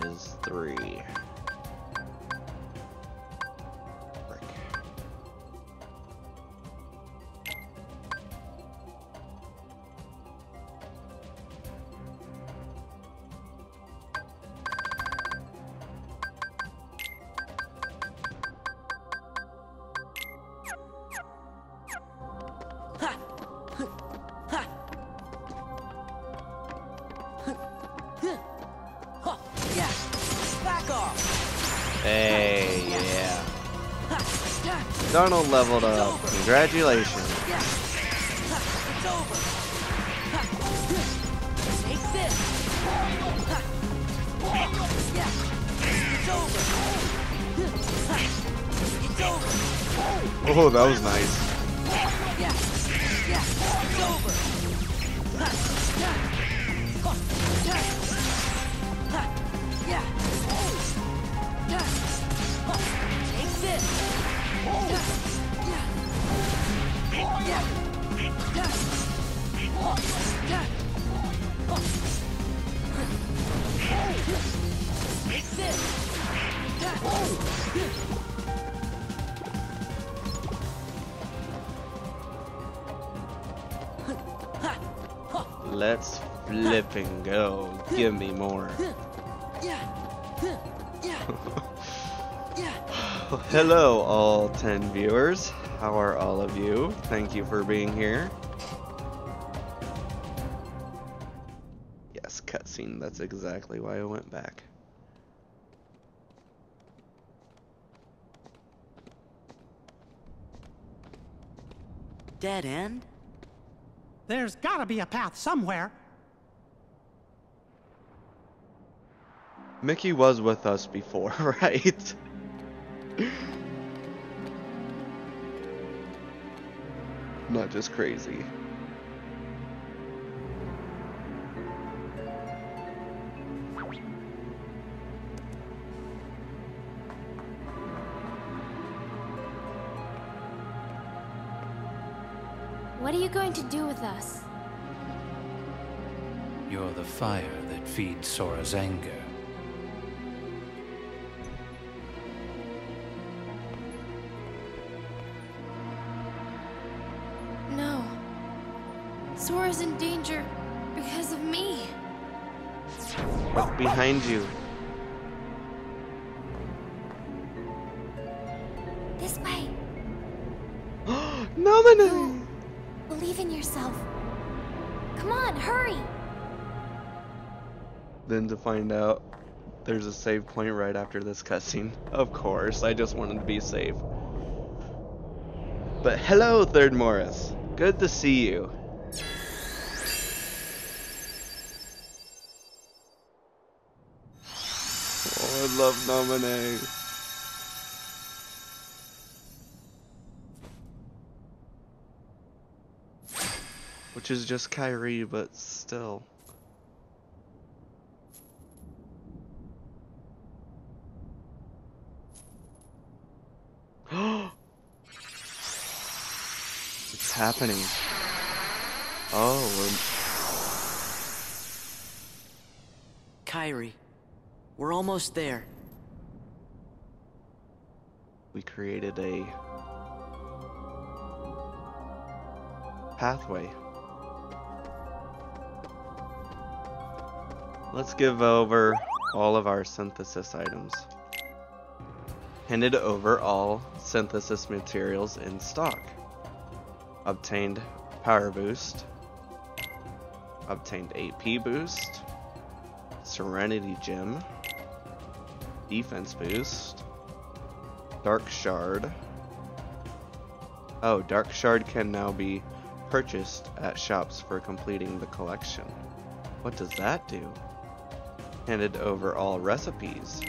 A: Congratulations. Hello, all 10 viewers. How are all of you? Thank you for being here. Yes, cutscene. That's exactly why I went back.
C: Dead end?
H: There's gotta be a path somewhere.
A: Mickey was with us before, right? Not just crazy.
B: What are you going to do with us?
I: You're the fire that feeds Sora's anger.
B: Sora's in danger because of me.
A: Look behind you.
B: This way.
A: Naminé!
B: Believe in yourself. Come on, hurry.
A: Then to find out there's a save point right after this cutscene. Of course, I just wanted to be safe. But hello, Third Morris. Good to see you. I love Naminé. Which is just Kairi, but still. it's happening. Oh,
C: Kairi, we're almost there.
A: We created a pathway. Let's give over all of our synthesis items. Handed over all synthesis materials in stock. Obtained power boost. Obtained AP boost. Serenity gem. Defense boost. Dark shard. Oh, Dark shard can now be purchased at shops for completing the collection. What does that do? Handed over all recipes.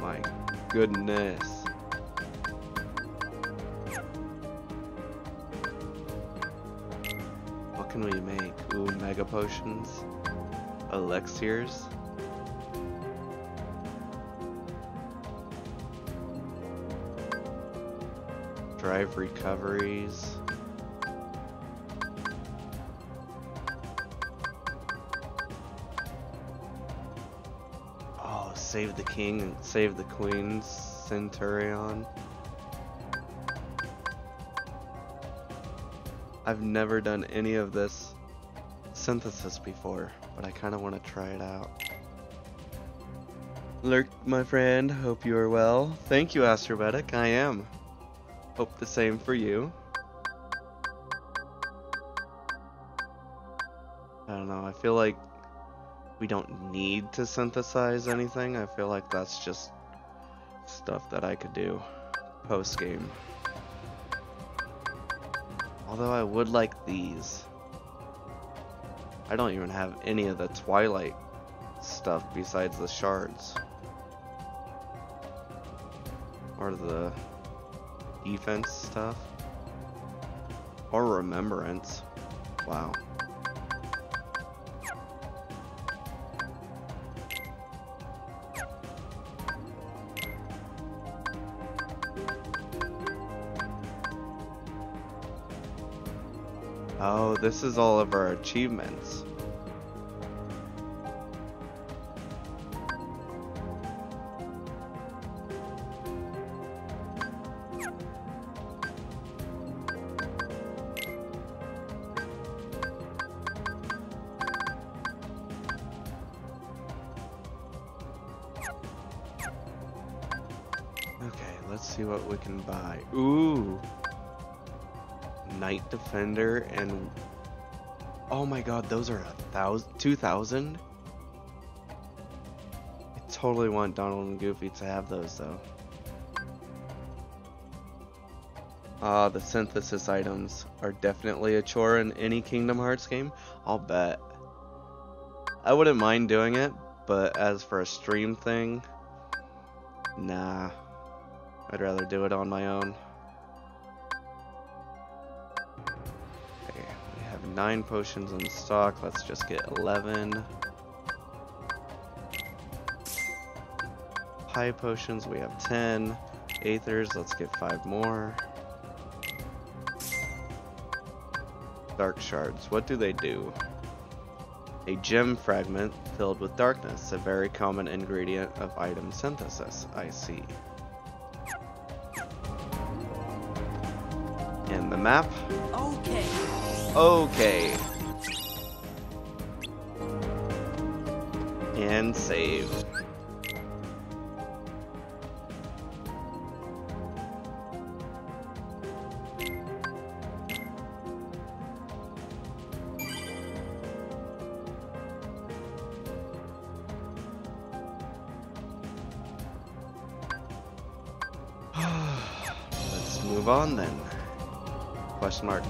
A: My goodness. What can we make? Ooh, mega potions. Elixirs. Drive recoveries. Oh, save the king and save the queen, Centurion. I've never done any of this synthesis before, but I kind of want to try it out. Lurk, my friend, hope you are well. Thank you, Astrobedic, I am. Hope the same for you. I don't know, I feel like we don't need to synthesize anything. I feel like that's just stuff that I could do post game. Although I would like these. I don't even have any of the Twilight stuff besides the shards. Or the defense stuff. Or remembrance. Wow. Oh, this is all of our achievements. Can buy. Ooh. Knight Defender and oh my god, those are a thousand, two thousand. I totally want Donald and Goofy to have those though. Ah, the synthesis items are definitely a chore in any Kingdom Hearts game. I'll bet. I wouldn't mind doing it, but as for a stream thing, nah. I'd rather do it on my own. Okay, we have nine potions in stock. Let's just get 11. High potions, we have 10. Aethers, let's get five more. Dark shards, what do they do? A gem fragment filled with darkness, a very common ingredient of item synthesis, I see. Map?
C: Okay.
A: Okay. And save.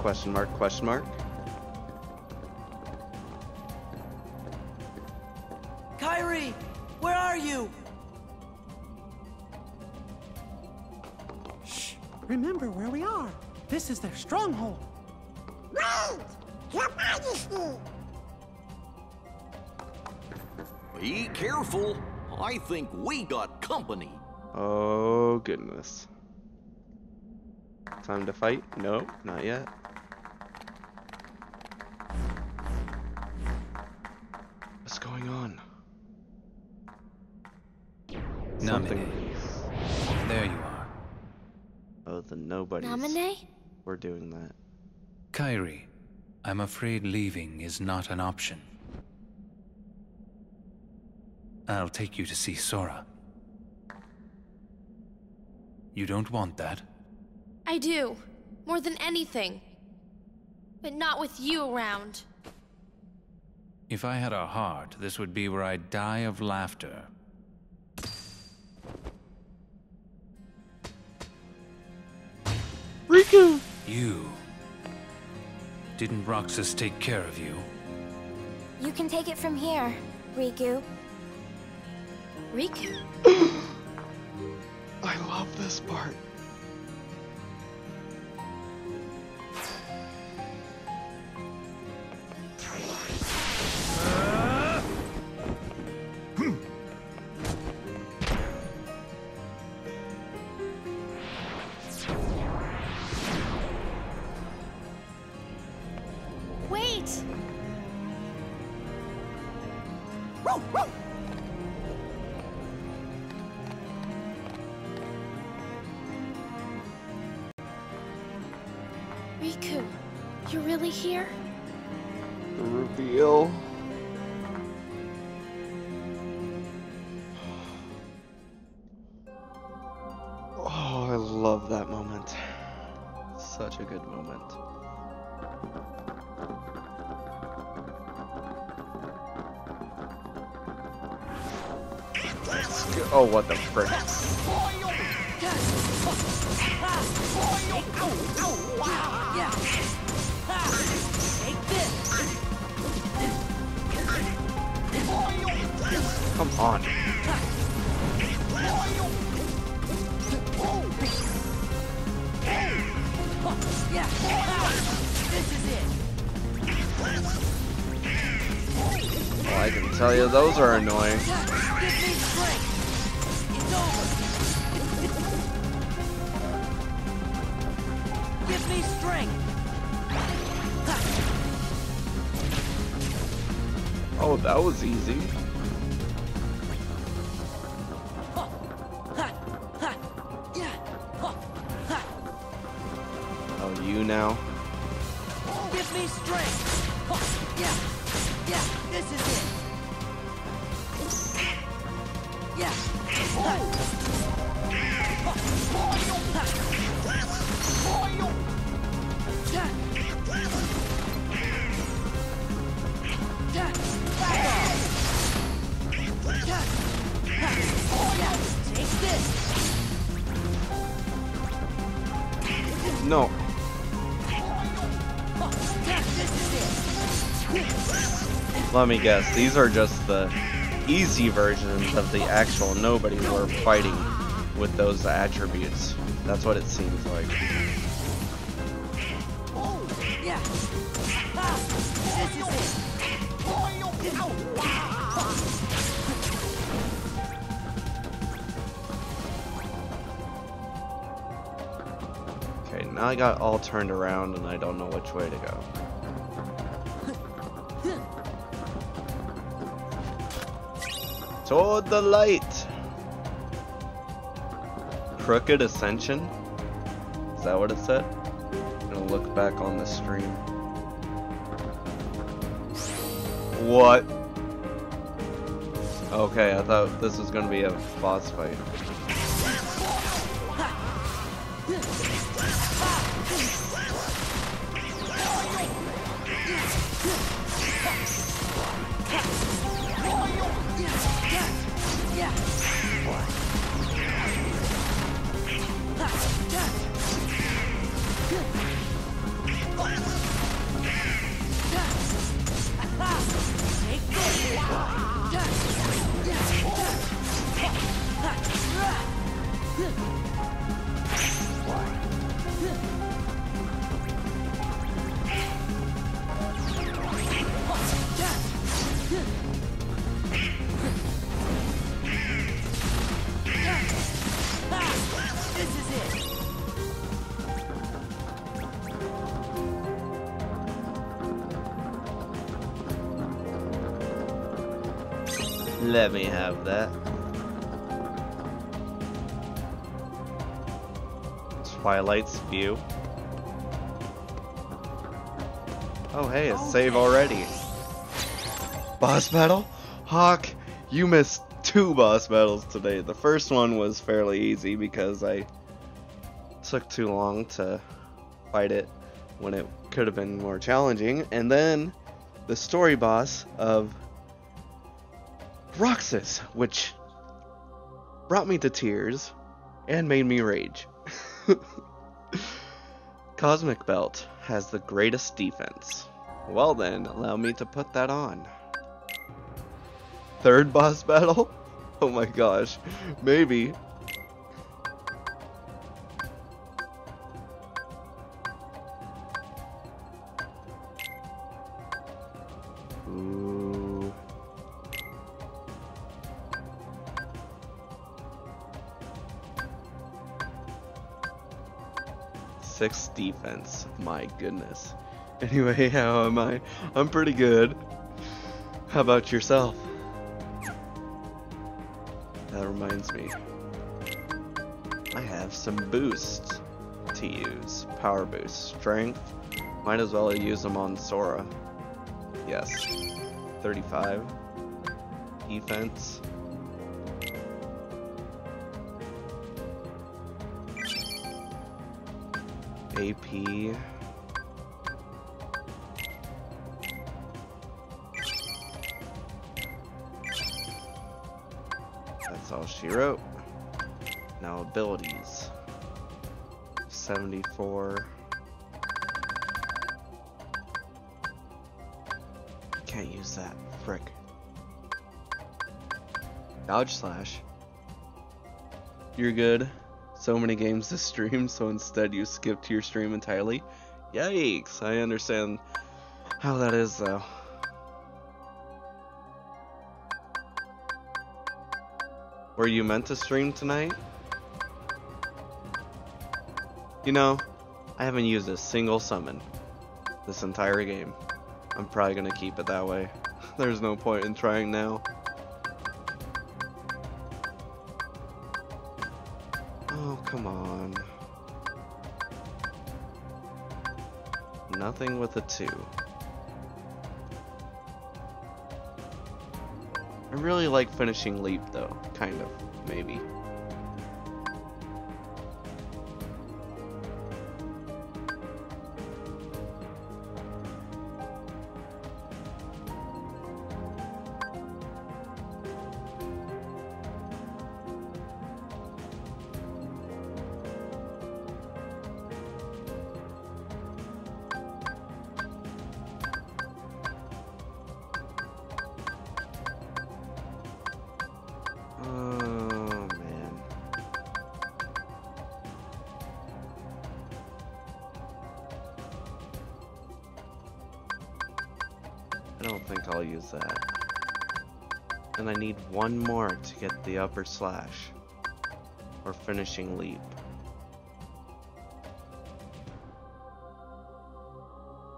A: Question mark, question mark, question.
C: Kairi, where are you?
H: Shh! Remember where we are. This is their stronghold.
J: Wait! Your Majesty!
G: Be careful. I think we got company.
A: Oh goodness. Time to fight? No, not yet. Something.
I: There you are.
A: Oh, the nobodies.
B: Naminé?
A: We're doing that.
I: Kairi, I'm afraid leaving is not an option. I'll take you to see Sora. You don't want that?
B: I do. More than anything. But not with you around.
I: If I had a heart, this would be where I'd die of laughter.
A: Riku!
I: You. Didn't Roxas take care of you?
J: You can take it from here, Riku.
B: Riku?
A: I love this part. Oh, what the frick? Come on. Well, I can tell you those are annoying. That was easy. Let me guess. These are just the easy versions of the actual nobody we're fighting with those attributes. That's what it seems like. Okay, now I got all turned around and I don't know which way to go. Toward the light! Crooked Ascension? Is that what it said? I'm gonna look back on the stream. What? Okay, I thought this was gonna be a boss fight.
C: This
A: that. Twilight's view. Oh hey, it's save already. Boss battle? Hawk, you missed two boss battles today. The first one was fairly easy because I took too long to fight it when it could have been more challenging. And then the story boss of Roxas, which brought me to tears and made me rage. Cosmic Belt has the greatest defense. Well then, allow me to put that on. Third boss battle? Oh my gosh. Maybe. Ooh. Six defense. My goodness. Anyway, how am I? I'm pretty good. How about yourself? That reminds me. I have some boosts to use. Power boost. Strength. Might as well use them on Sora. Yes. 35. Defense. AP. That's all she wrote. Now abilities. 74. Can't use that. Frick. Dodge slash. You're good. So many games to stream, so instead you skipped your stream entirely. Yikes, I understand how that is though. Were you meant to stream tonight? You know, I haven't used a single summon this entire game. I'm probably gonna keep it that way. There's no point in trying now. Nothing with a 2. I really like finishing Leap though, kind of, maybe. The upper slash. Or finishing leap.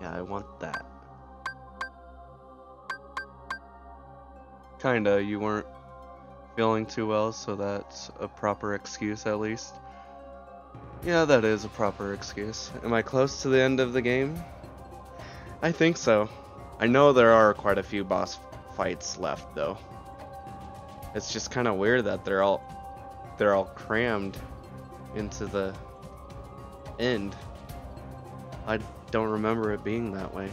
A: Yeah, I want that. Kinda, you weren't feeling too well, so that's a proper excuse at least. Yeah, that is a proper excuse. Am I close to the end of the game? I think so. I know there are quite a few boss fights left though. It's just kind of weird that they're all they're all crammed into the end. I don't remember it being that way.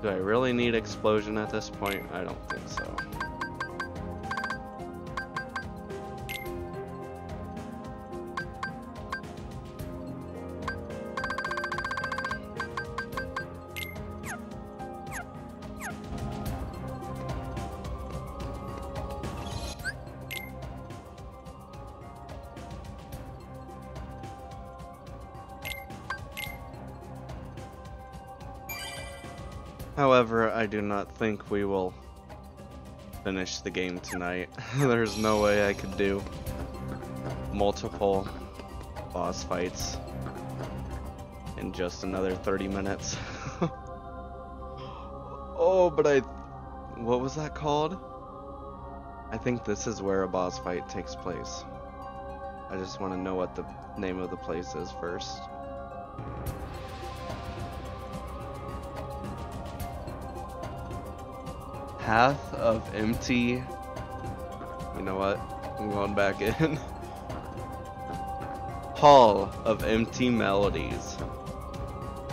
A: Do I really need explosion at this point? I don't think so. Think we will finish the game tonight. There's no way I could do multiple boss fights in just another 30 minutes. oh, but I... What was that called? I think this is where a boss fight takes place. I just want to know what the name of the place is first. Path of Empty. You know what? I'm going back in. Hall of Empty Melodies.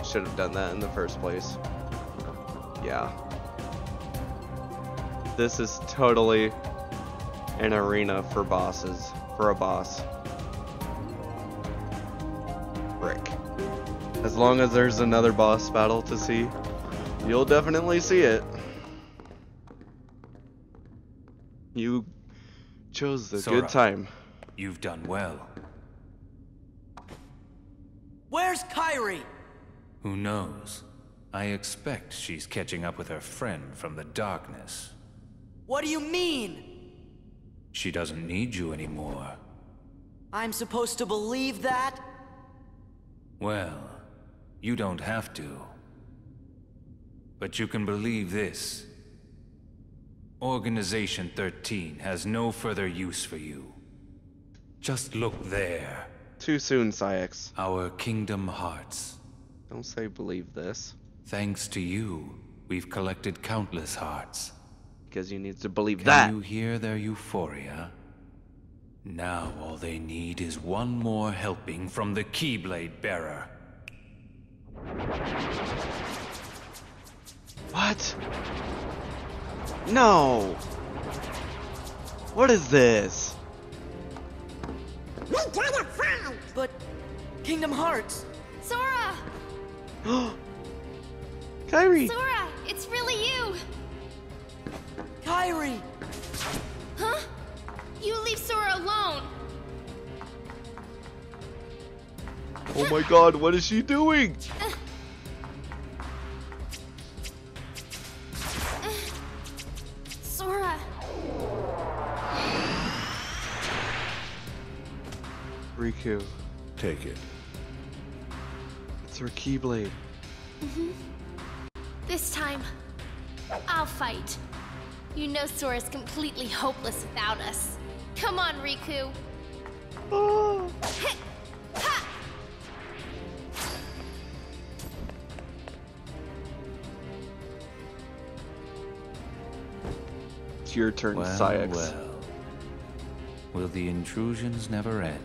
A: Should have done that in the first place. Yeah. This is totally an arena for bosses. For a boss. Frick. As long as there's another boss battle to see, you'll definitely see it. Chose the
I: Sora,
A: good time.
I: You've done well.
C: Where's Kairi?
I: Who knows? I expect she's catching up with her friend from the darkness.
C: What do you mean?
I: She doesn't need you anymore.
C: I'm supposed to believe that?
I: Well, you don't have to. But you can believe this. Organization 13 has no further use for you. Just look there.
A: Too soon, Saix.
I: Our Kingdom Hearts.
A: Don't say believe this.
I: Thanks to you, we've collected countless hearts.
A: Because you need to believe
I: Can
A: that.
I: you hear their euphoria? Now all they need is one more helping from the Keyblade Bearer.
A: What? No! What is this?
C: We gotta find! But Kingdom Hearts.
B: Sora!
A: Kairi!
B: Sora, it's really you!
C: Kairi!
B: Huh? You leave Sora alone!
A: Oh my god, what is she doing?
B: Uh,
A: Riku.
K: Take it.
A: It's her Keyblade.
B: Mhm. This time, I'll fight. You know Sora's completely hopeless without us. Come on, Riku.
A: Oh. It's your turn,
I: Well,
A: Saix.
I: well. Will the intrusions never end?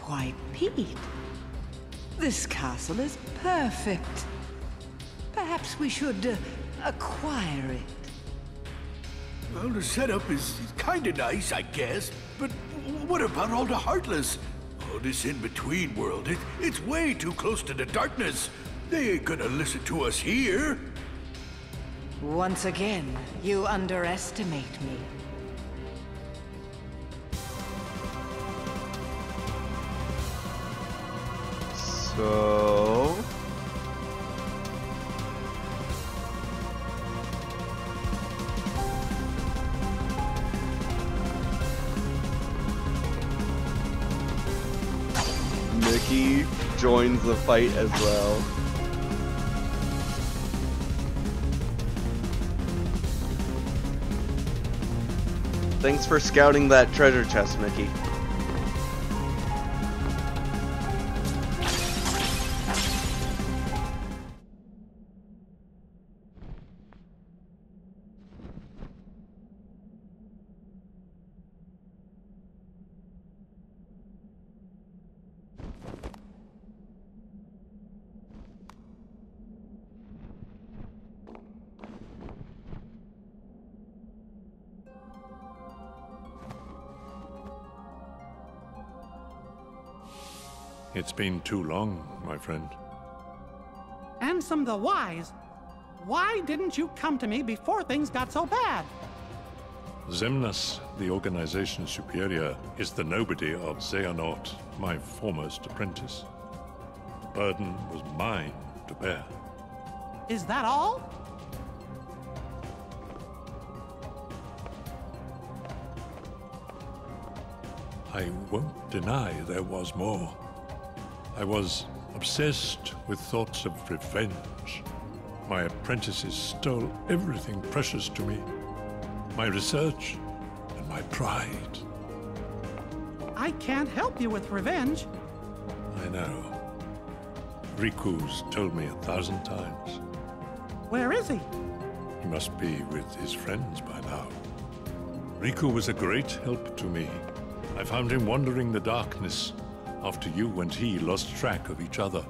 L: Why, Pete, this castle is perfect. Perhaps we should uh, acquire it.
M: Well, the setup is kinda nice, I guess. But what about all the Heartless? Oh, this in-between world, it, it's way too close to the darkness. They ain't gonna listen to us here.
L: Once again, you underestimate me.
A: So... Mickey joins the fight as well. Thanks for scouting that treasure chest, Mickey.
K: It's been too long, my friend.
H: Ansem the Wise, why didn't you come to me before things got so bad?
K: Xemnas, the organization superior, is the nobody of Xehanort, my foremost apprentice. The burden was mine to bear.
H: Is that all?
K: I won't deny there was more. I was obsessed with thoughts of revenge. My apprentices stole everything precious to me my research and my pride.
H: I can't help you with revenge.
K: I know. Riku's told me a thousand times.
H: Where is he?
K: He must be with his friends by now. Riku was a great help to me. I found him wandering the darkness after you and he lost track of each other.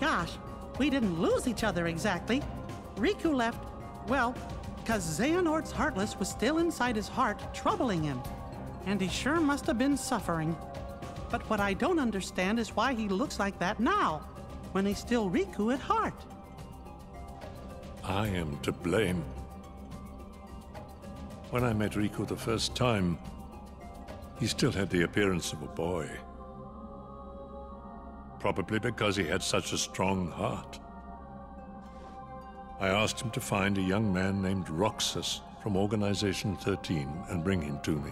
H: Gosh, we didn't lose each other exactly. Riku left, well, because Xehanort's Heartless was still inside his heart, troubling him. And he sure must have been suffering. But what I don't understand is why he looks like that now, when he's still Riku at heart.
K: I am to blame. When I met Riku the first time, he still had the appearance of a boy. Probably because he had such a strong heart. I asked him to find a young man named Roxas from Organization 13 and bring him to me.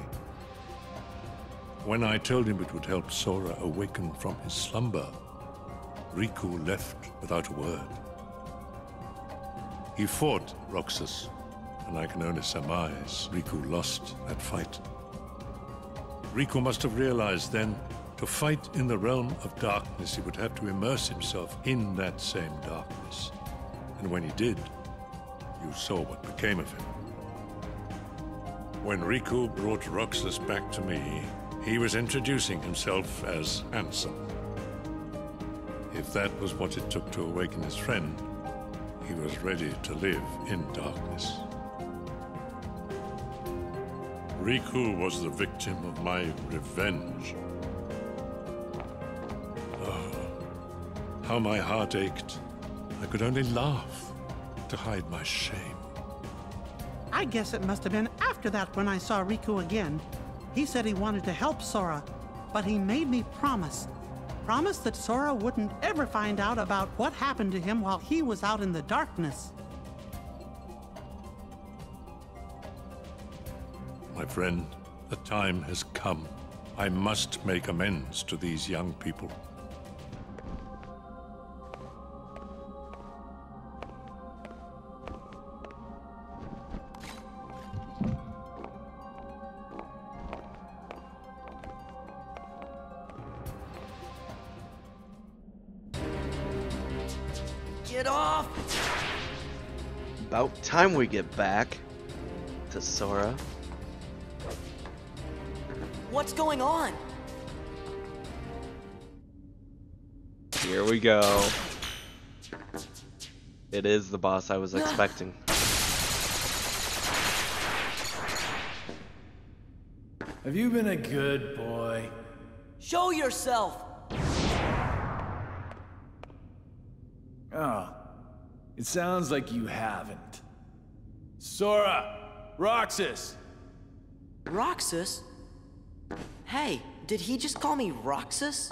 K: When I told him it would help Sora awaken from his slumber, Riku left without a word. He fought Roxas, and I can only surmise Riku lost that fight. Riku must have realized then, to fight in the realm of darkness, he would have to immerse himself in that same darkness. And when he did, you saw what became of him. When Riku brought Roxas back to me, he was introducing himself as Ansem. If that was what it took to awaken his friend, he was ready to live in darkness. Riku was the victim of my revenge. How my heart ached. I could only laugh to hide my shame.
H: I guess it must have been after that when I saw Riku again. He said he wanted to help Sora, but he made me promise. Promise that Sora wouldn't ever find out about what happened to him while he was out in the darkness.
K: My friend, the time has come. I must make amends to these young people.
A: Time we get back to Sora.
C: What's going on?
A: Here we go. It is the boss I was expecting.
N: Have you been a good boy?
C: Show yourself!
N: Oh, it sounds like you haven't. Sora! Roxas!
C: Roxas? Hey, did he just call me Roxas?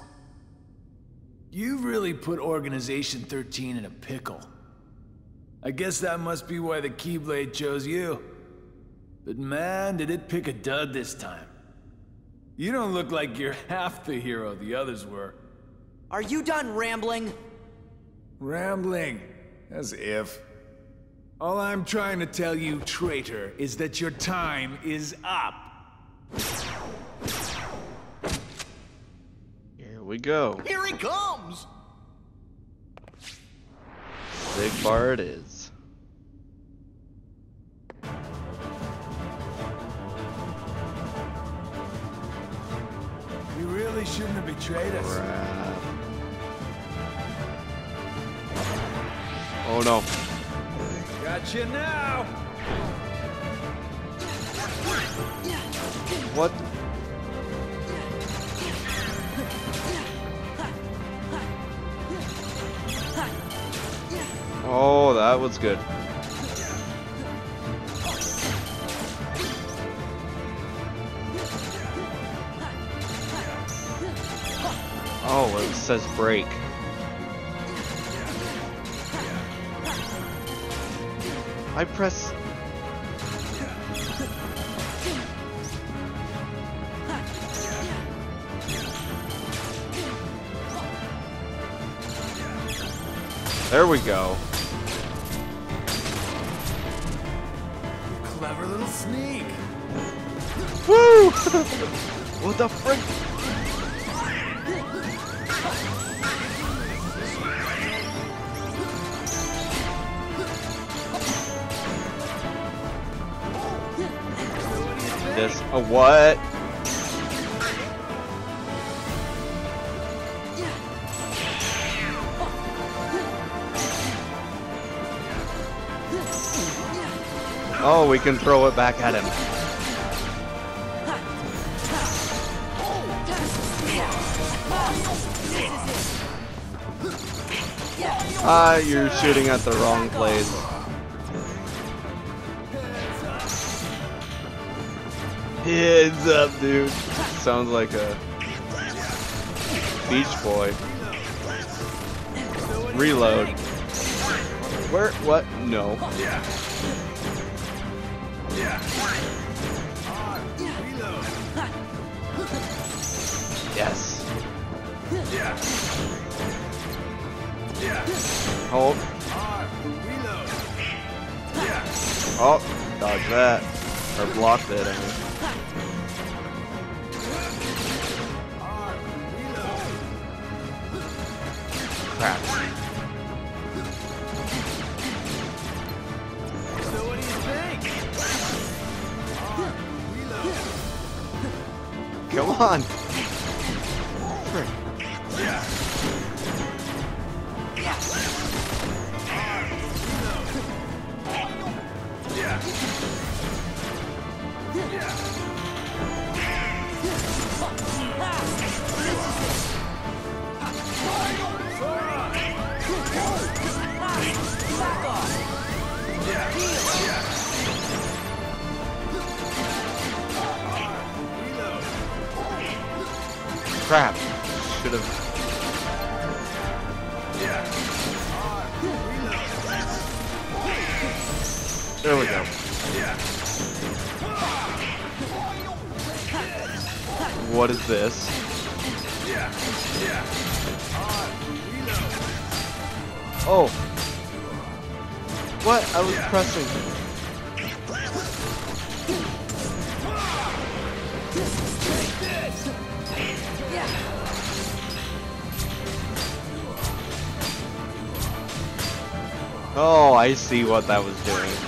N: You've really put Organization 13 in a pickle. I guess that must be why the Keyblade chose you. But man, did it pick a dud this time. You don't look like you're half the hero the others were.
C: Are you done rambling?
N: Rambling? As if. All I'm trying to tell you, traitor, is that your time is up.
A: Here we go.
G: Here he comes!
A: Big bar it is.
N: You really shouldn't have betrayed us.
A: Oh no.
N: Got you now!
A: What? Oh, that was good. Oh, it says break. I press... There we go.
N: Clever little sneak.
A: Woo! what the frick? A what? Oh, we can throw it back at him. Ah, you're shooting at the wrong place. Heads up, dude. Sounds like a Beach Boy. Reload. Where? What? No. Yes. Yeah. Yes. Hold. Oh, dodge that. Or block that, I mean. On. See what that was doing.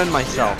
A: Defend myself.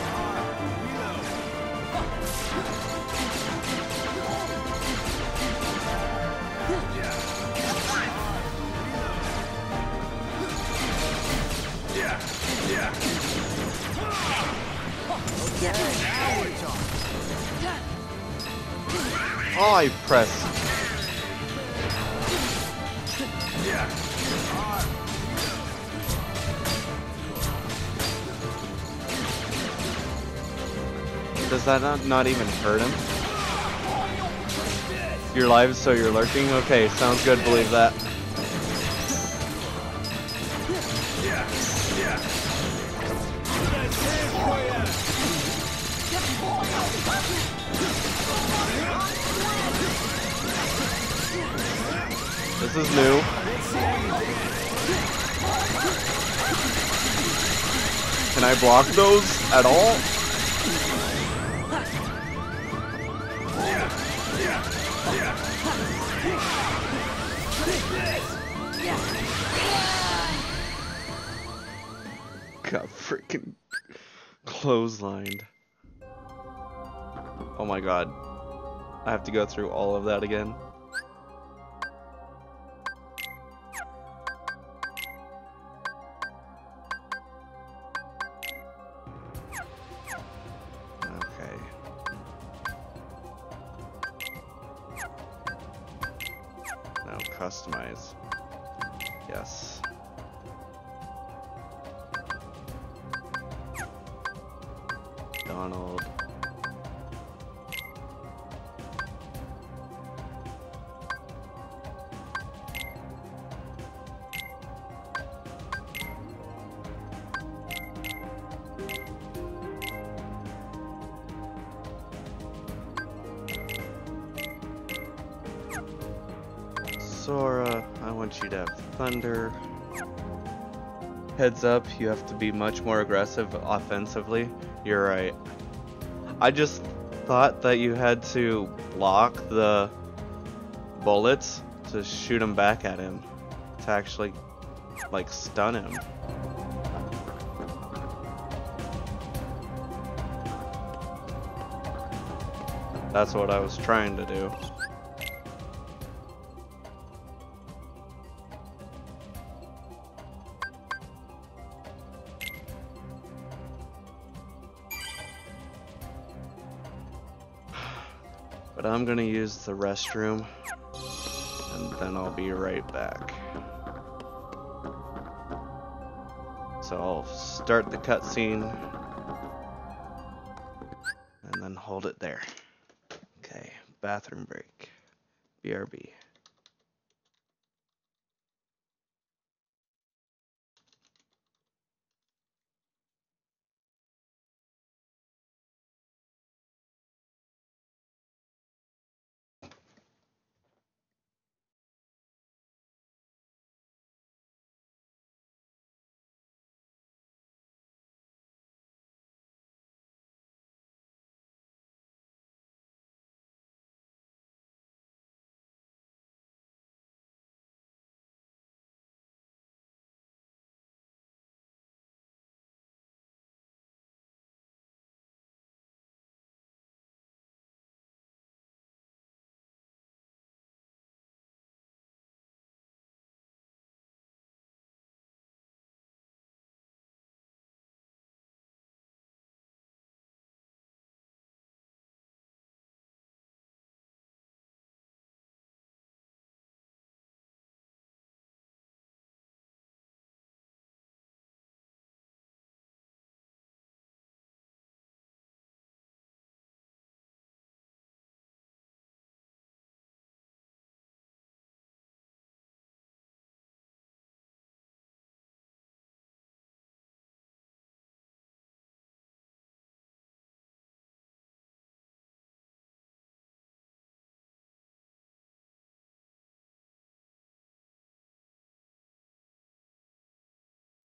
A: I pressed. Does that not, not even hurt him? You're live, so you're lurking? Okay, sounds good, believe that. This is new. Can I block those at all? Got freaking clotheslined. Oh my god. I have to go through all of that again. Heads up, you have to be much more aggressive offensively. You're right. I just thought that you had to block the bullets to shoot them back at him. To actually, like, stun him. That's what I was trying to do. I'm gonna use the restroom and then I'll be right back. So I'll start the cutscene and then hold it there. Okay, bathroom break. BRB.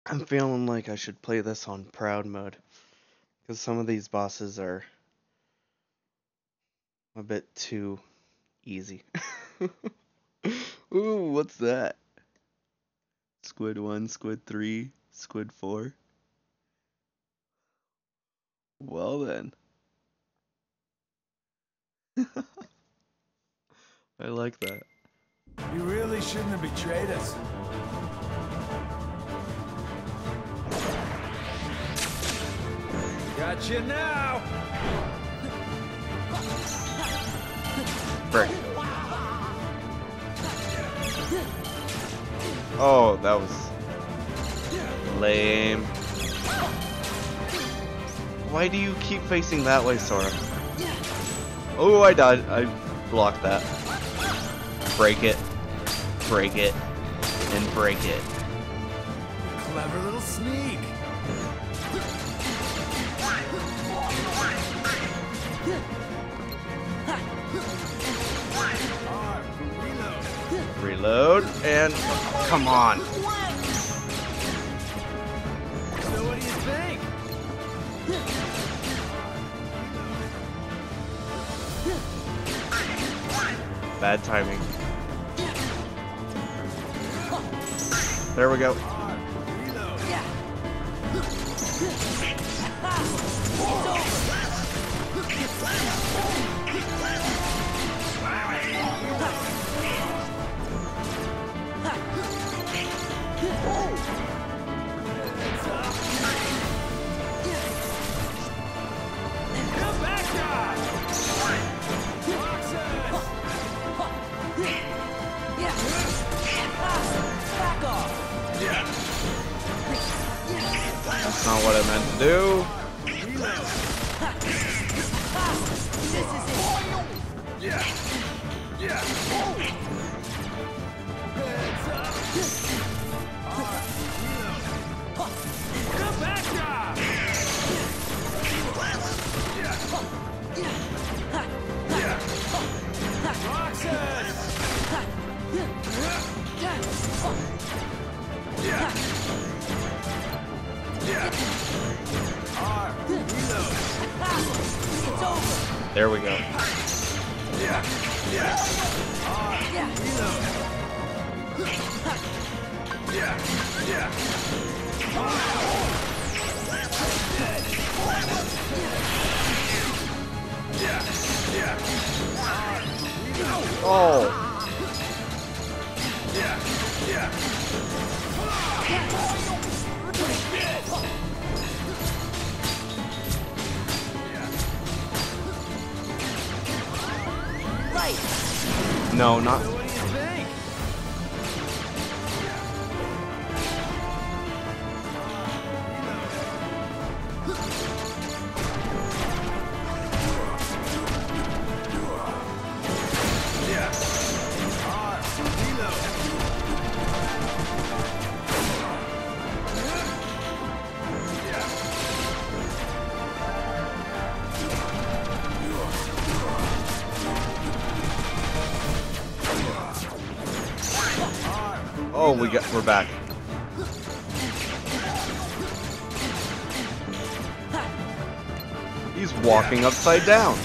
A: I'm feeling like I should play this on proud mode. Because some of these bosses are a bit too easy. Ooh, what's that? Squid 1, Squid 3, Squid 4. Well then. I like that.
N: You really shouldn't have betrayed us. Got you now.
A: Frick. Oh, that was lame. Why do you keep facing that way, Sora? Oh, I died. I blocked that. Break it. Break it. And break it.
N: Clever little sneak.
A: Reload. And come on.
N: So what do you think?
A: Bad timing. There we go. That's not what I meant to do. There we go. Oh. No, not. We're back. He's walking upside down.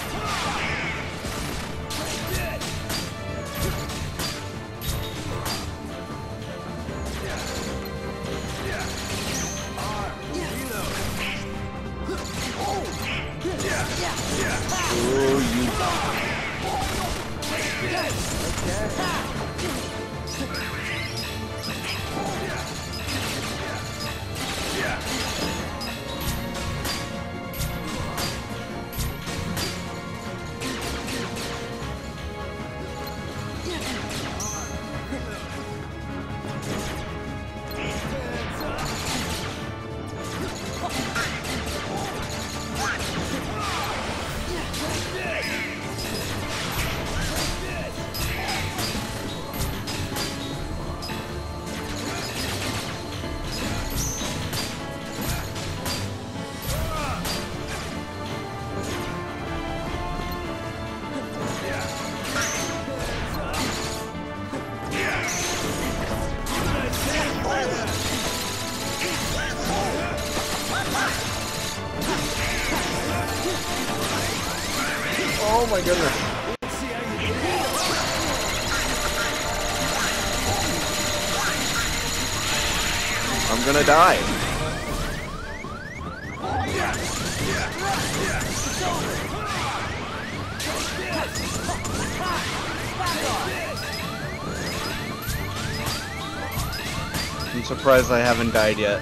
A: I'm surprised I haven't died yet.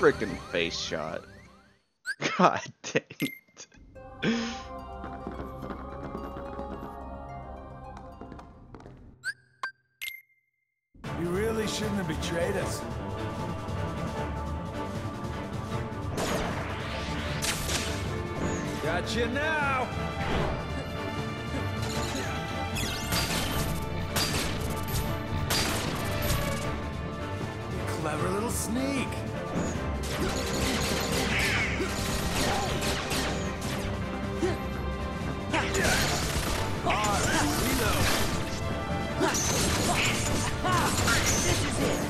A: freaking face shot. God dang it.
N: You really shouldn't have betrayed us. Now! You clever little sneak.
C: This is it.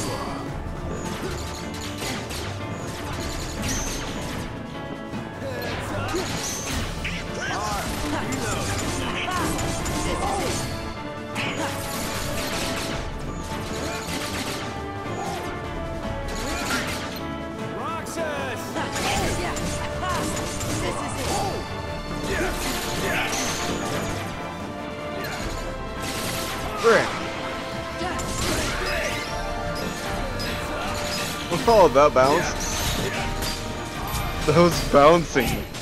A: that bounce? That was bouncing.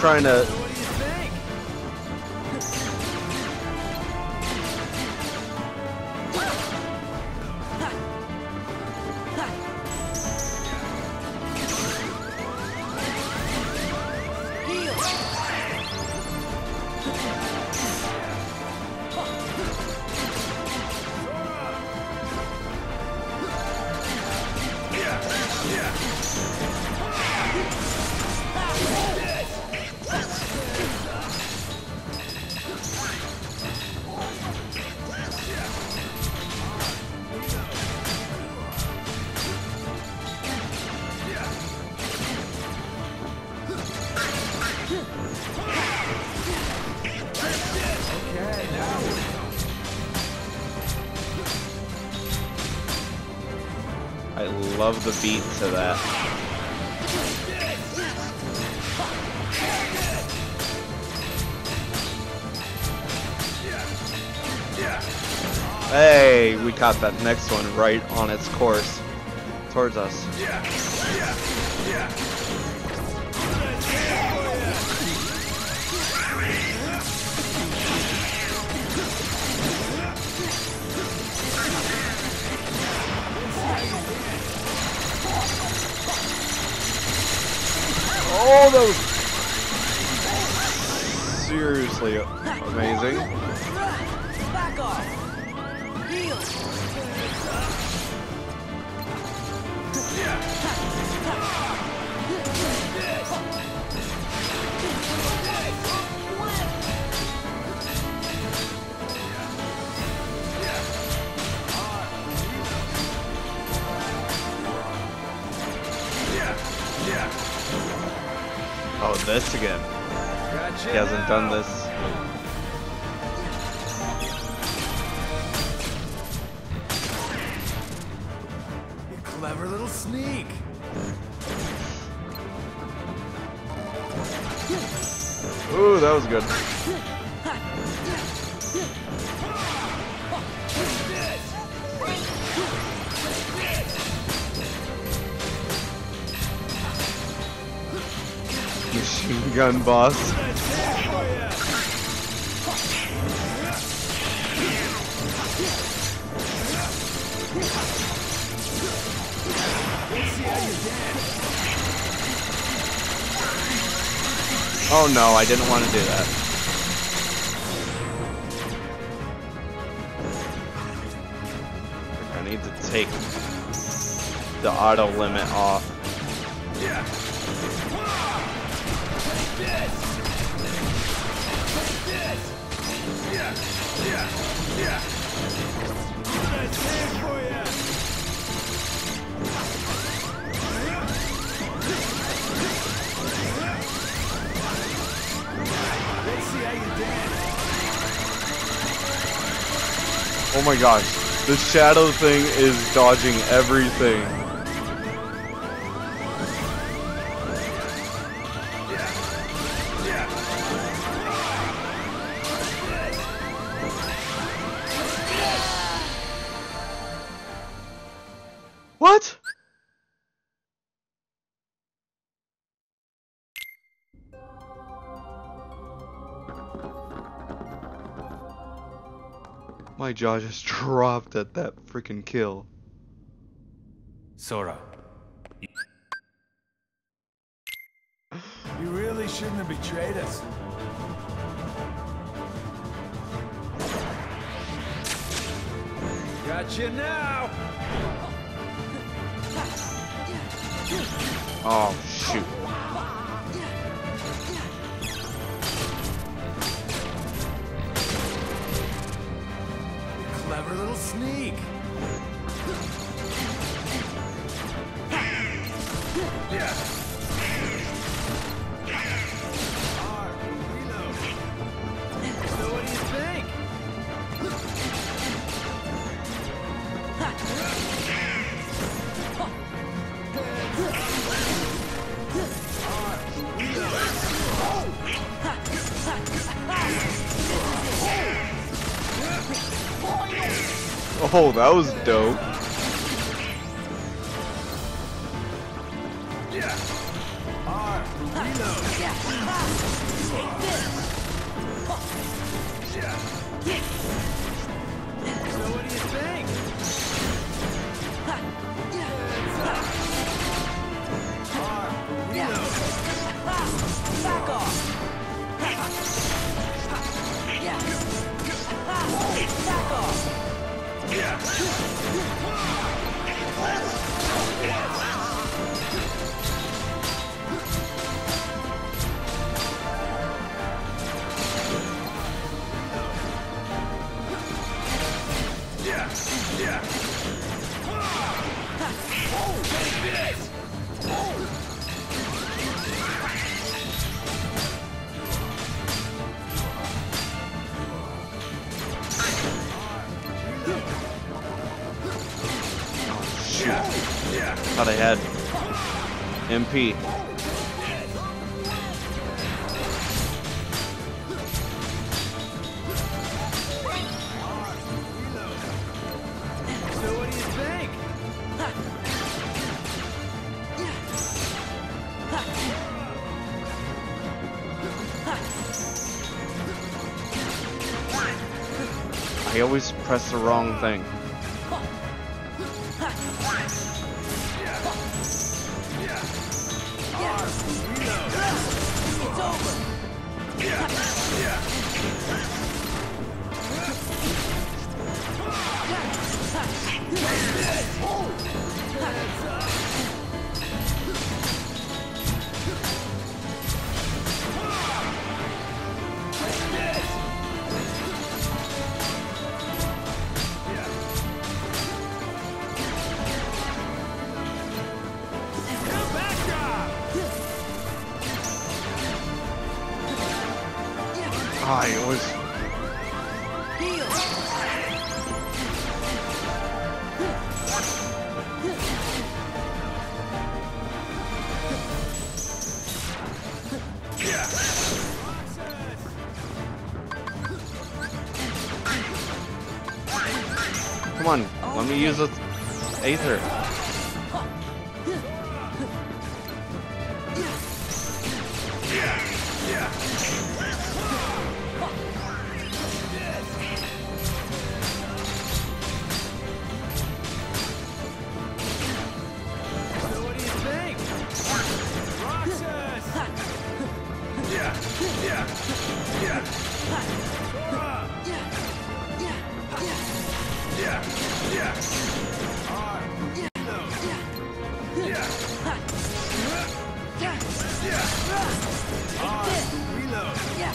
A: Trying to. To that. Hey, we caught that next one right on its course towards us.
N: Clever little sneak.
A: Ooh, that was good. Machine gun boss. Oh no, I didn't want to do that. I need to take the auto limit off. My gosh, the shadow thing is dodging everything. Jaw just dropped at that freaking kill.
I: Sora,
N: You really shouldn't have betrayed us. Got you now.
A: Oh shoot.
N: Clever little sneak. So
A: Oh, that was dope. MP.
N: So what do you think?
A: I always press the wrong Aether.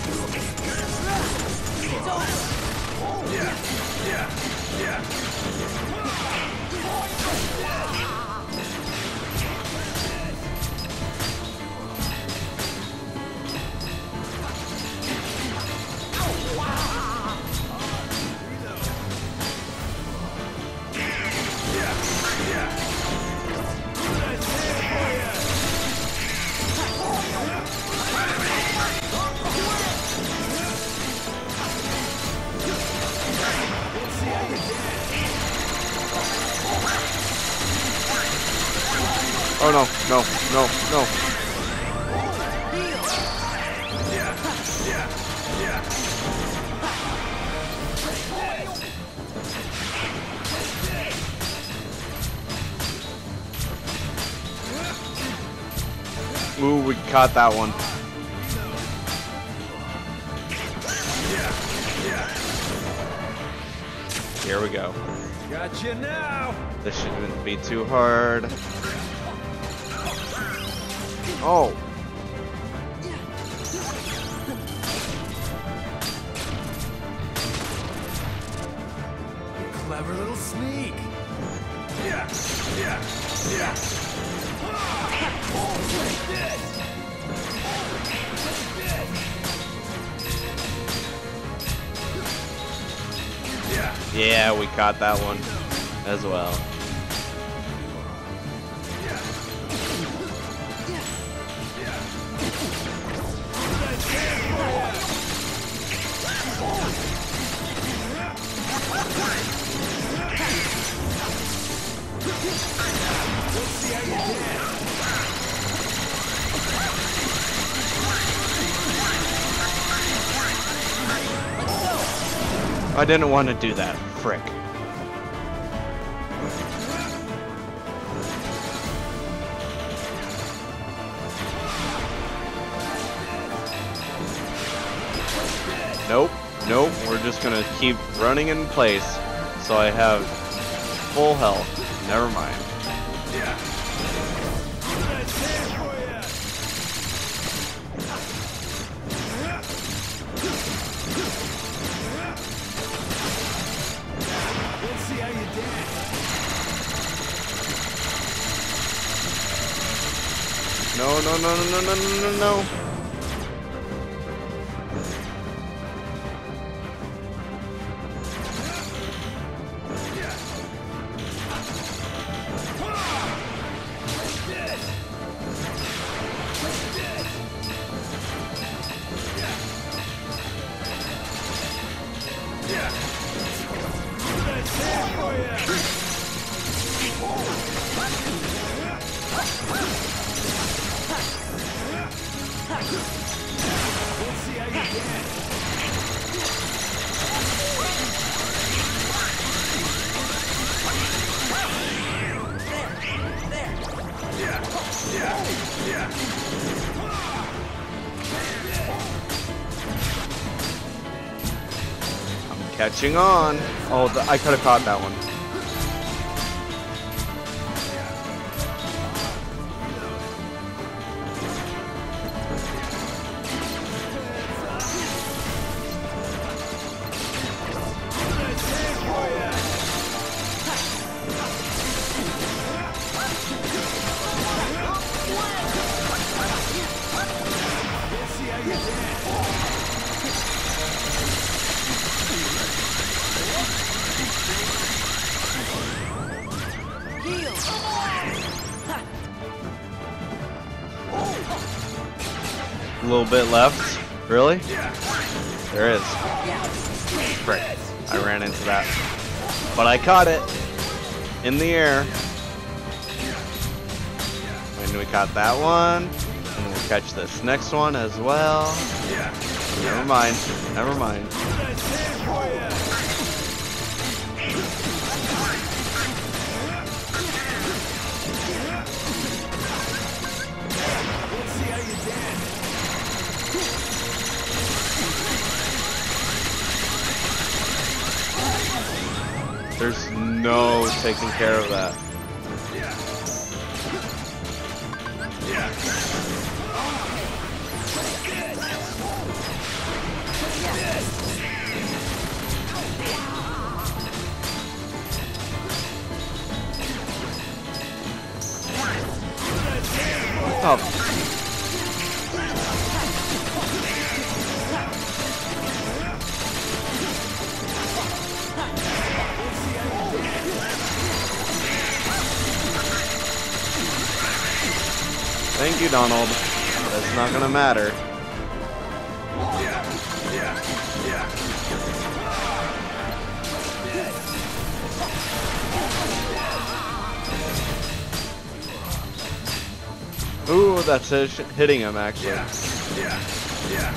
C: It's over.
M: Yeah. Yeah.
A: Caught that one. Here we go.
N: Got you now!
A: This shouldn't be too hard. Caught that one as well. I didn't want to do that. Frick. Gonna keep running in place so I have full health. Never mind. Catching on. Oh, I could have caught that one. Left. Really? There is. Frick. I ran into that. But I caught it in the air. And we caught that one. And we'll catch this next one as well. Never mind. Never mind. No taking care of that. Oh. Thank you, Donald. That's not gonna matter. Ooh, that's it, hitting him actually. Yeah, yeah, yeah.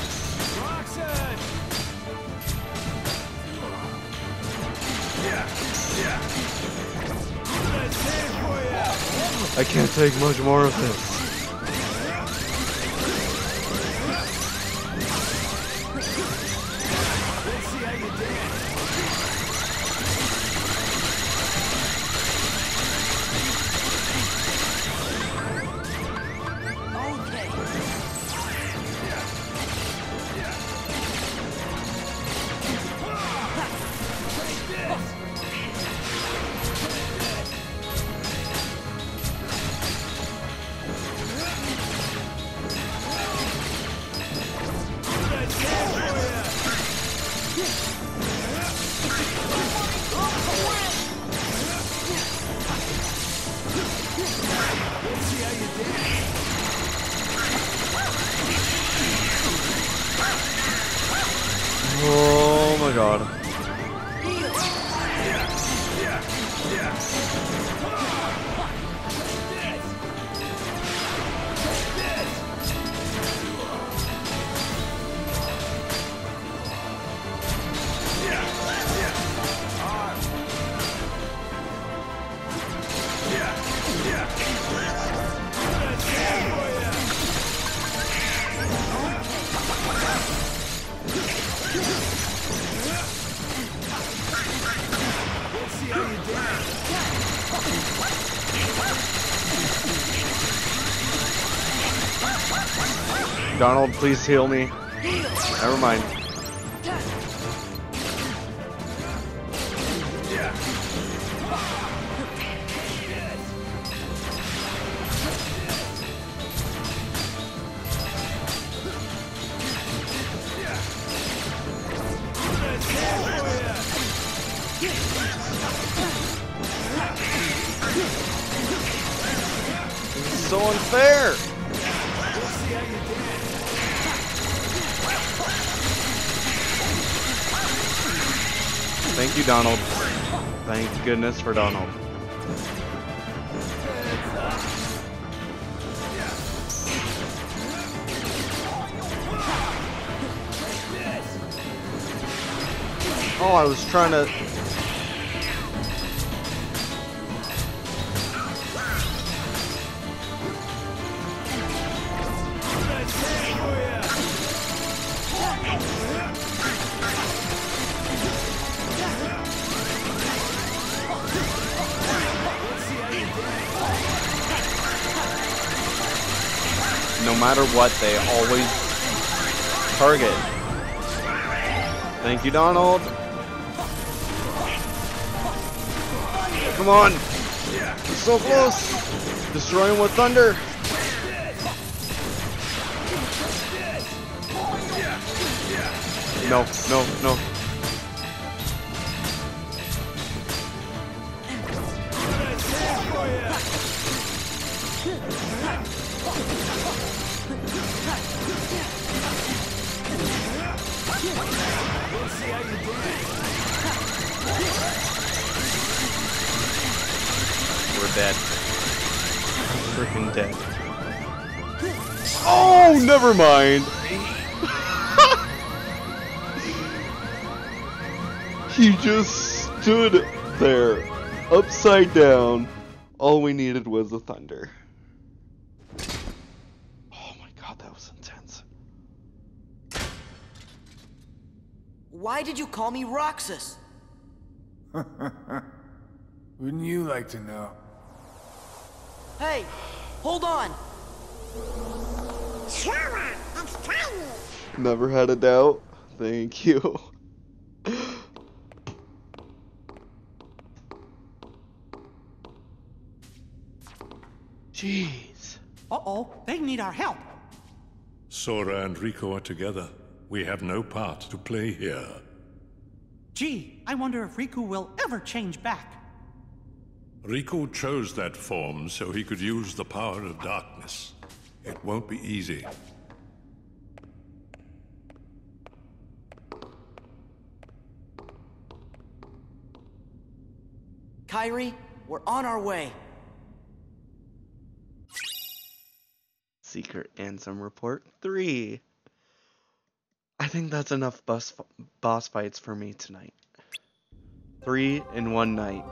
A: I can't take much more of this. Please heal me. Goodness for Donald. Oh, I was trying to... what, they always target. Thank you, Donald. Come on. So close. Destroy him with thunder. No, no, no. Never mind. he just stood there, upside down. All we needed was the thunder. Oh my god, that was intense.
C: Why did you call me Roxas?
N: Wouldn't you like to know?
C: Hey, hold on.
O: Sora, it's tiny.
A: Never had a doubt. Thank you. Jeez.
H: Uh-oh, they need our help.
K: Sora and Riku are together. We have no part to play here.
H: Gee, I wonder if Riku will ever change back.
K: Riku chose that form so he could use the power of darkness. It won't be easy.
C: Kairi, we're on our way.
A: Secret Ansem Report 3. I think that's enough bus boss fights for me tonight. Three in one night.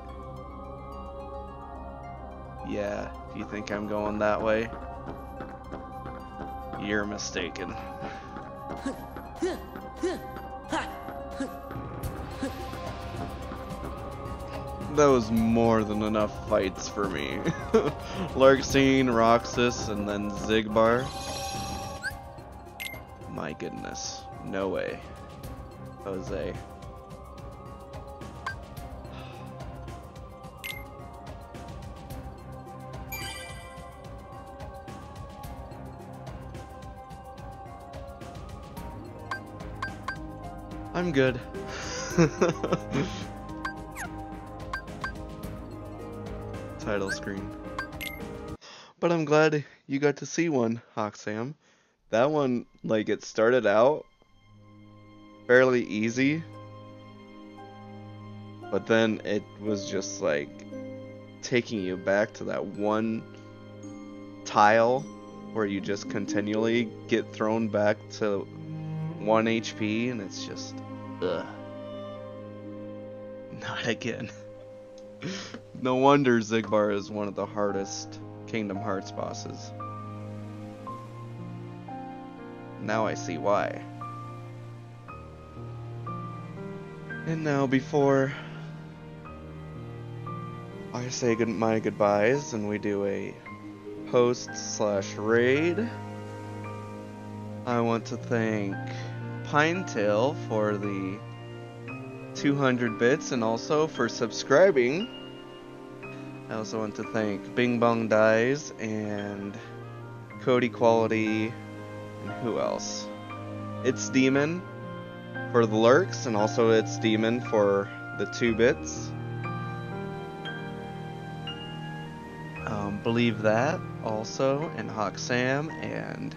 A: Yeah, if you think I'm going that way, you're mistaken. That was more than enough fights for me. Larxene, Roxas, and then Xigbar. My goodness. No way. Jose. I'm good. Title screen. But I'm glad you got to see one, Hoxam. That one, like, it started out fairly easy. But then it was just like taking you back to that one tile where you just continually get thrown back to 1 HP and it's just ugh. Not again. no wonder Xigbar is one of the hardest Kingdom Hearts bosses. Now I see why. And now before I say good my goodbyes and we do a post slash raid, I want to thank Pinetail for the 200 bits and also for subscribing. I also want to thank Bing Bong Dies and Cody Quality and who else? It's Demon for the lurks and also it's Demon for the two bits. Um, believe that also and Hawk Sam and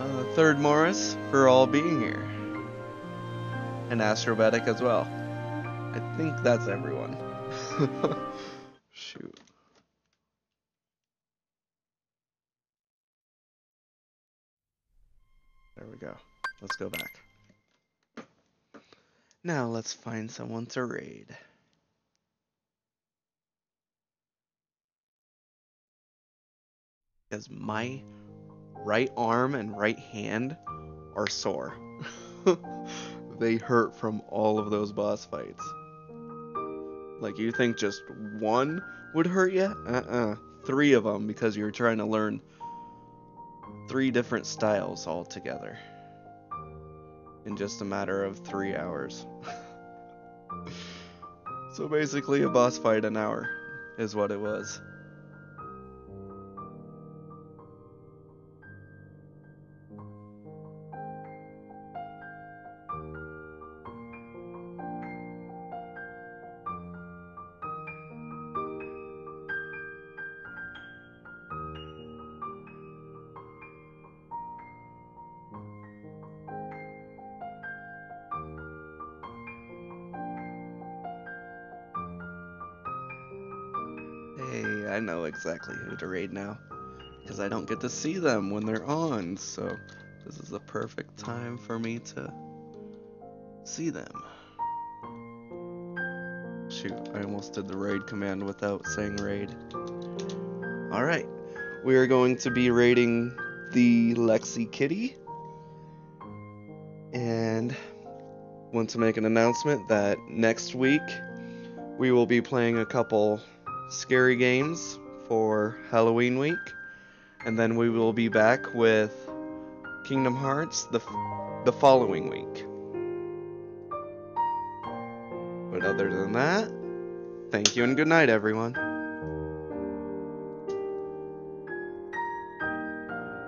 A: uh, Third Morris for all being here and Astrobetic as well. I think that's everyone. Shoot. There we go. Let's go back. Now let's find someone to raid. Because my right arm and right hand are sore. they hurt from all of those boss fights. Like you think just one would hurt you? Uh-uh. Three of them because you're trying to learn three different styles all together in just a matter of three hours. so basically a boss fight an hour is what it was. Exactly who to raid now. Because I don't get to see them when they're on, so this is the perfect time for me to see them. Shoot, I almost did the raid command without saying raid. Alright, we are going to be raiding the Lexi Kitty. And want to make an announcement that next week we will be playing a couple scary games for Halloween week. And then we will be back with Kingdom Hearts the, the following week. But other than that, thank you and good night, everyone.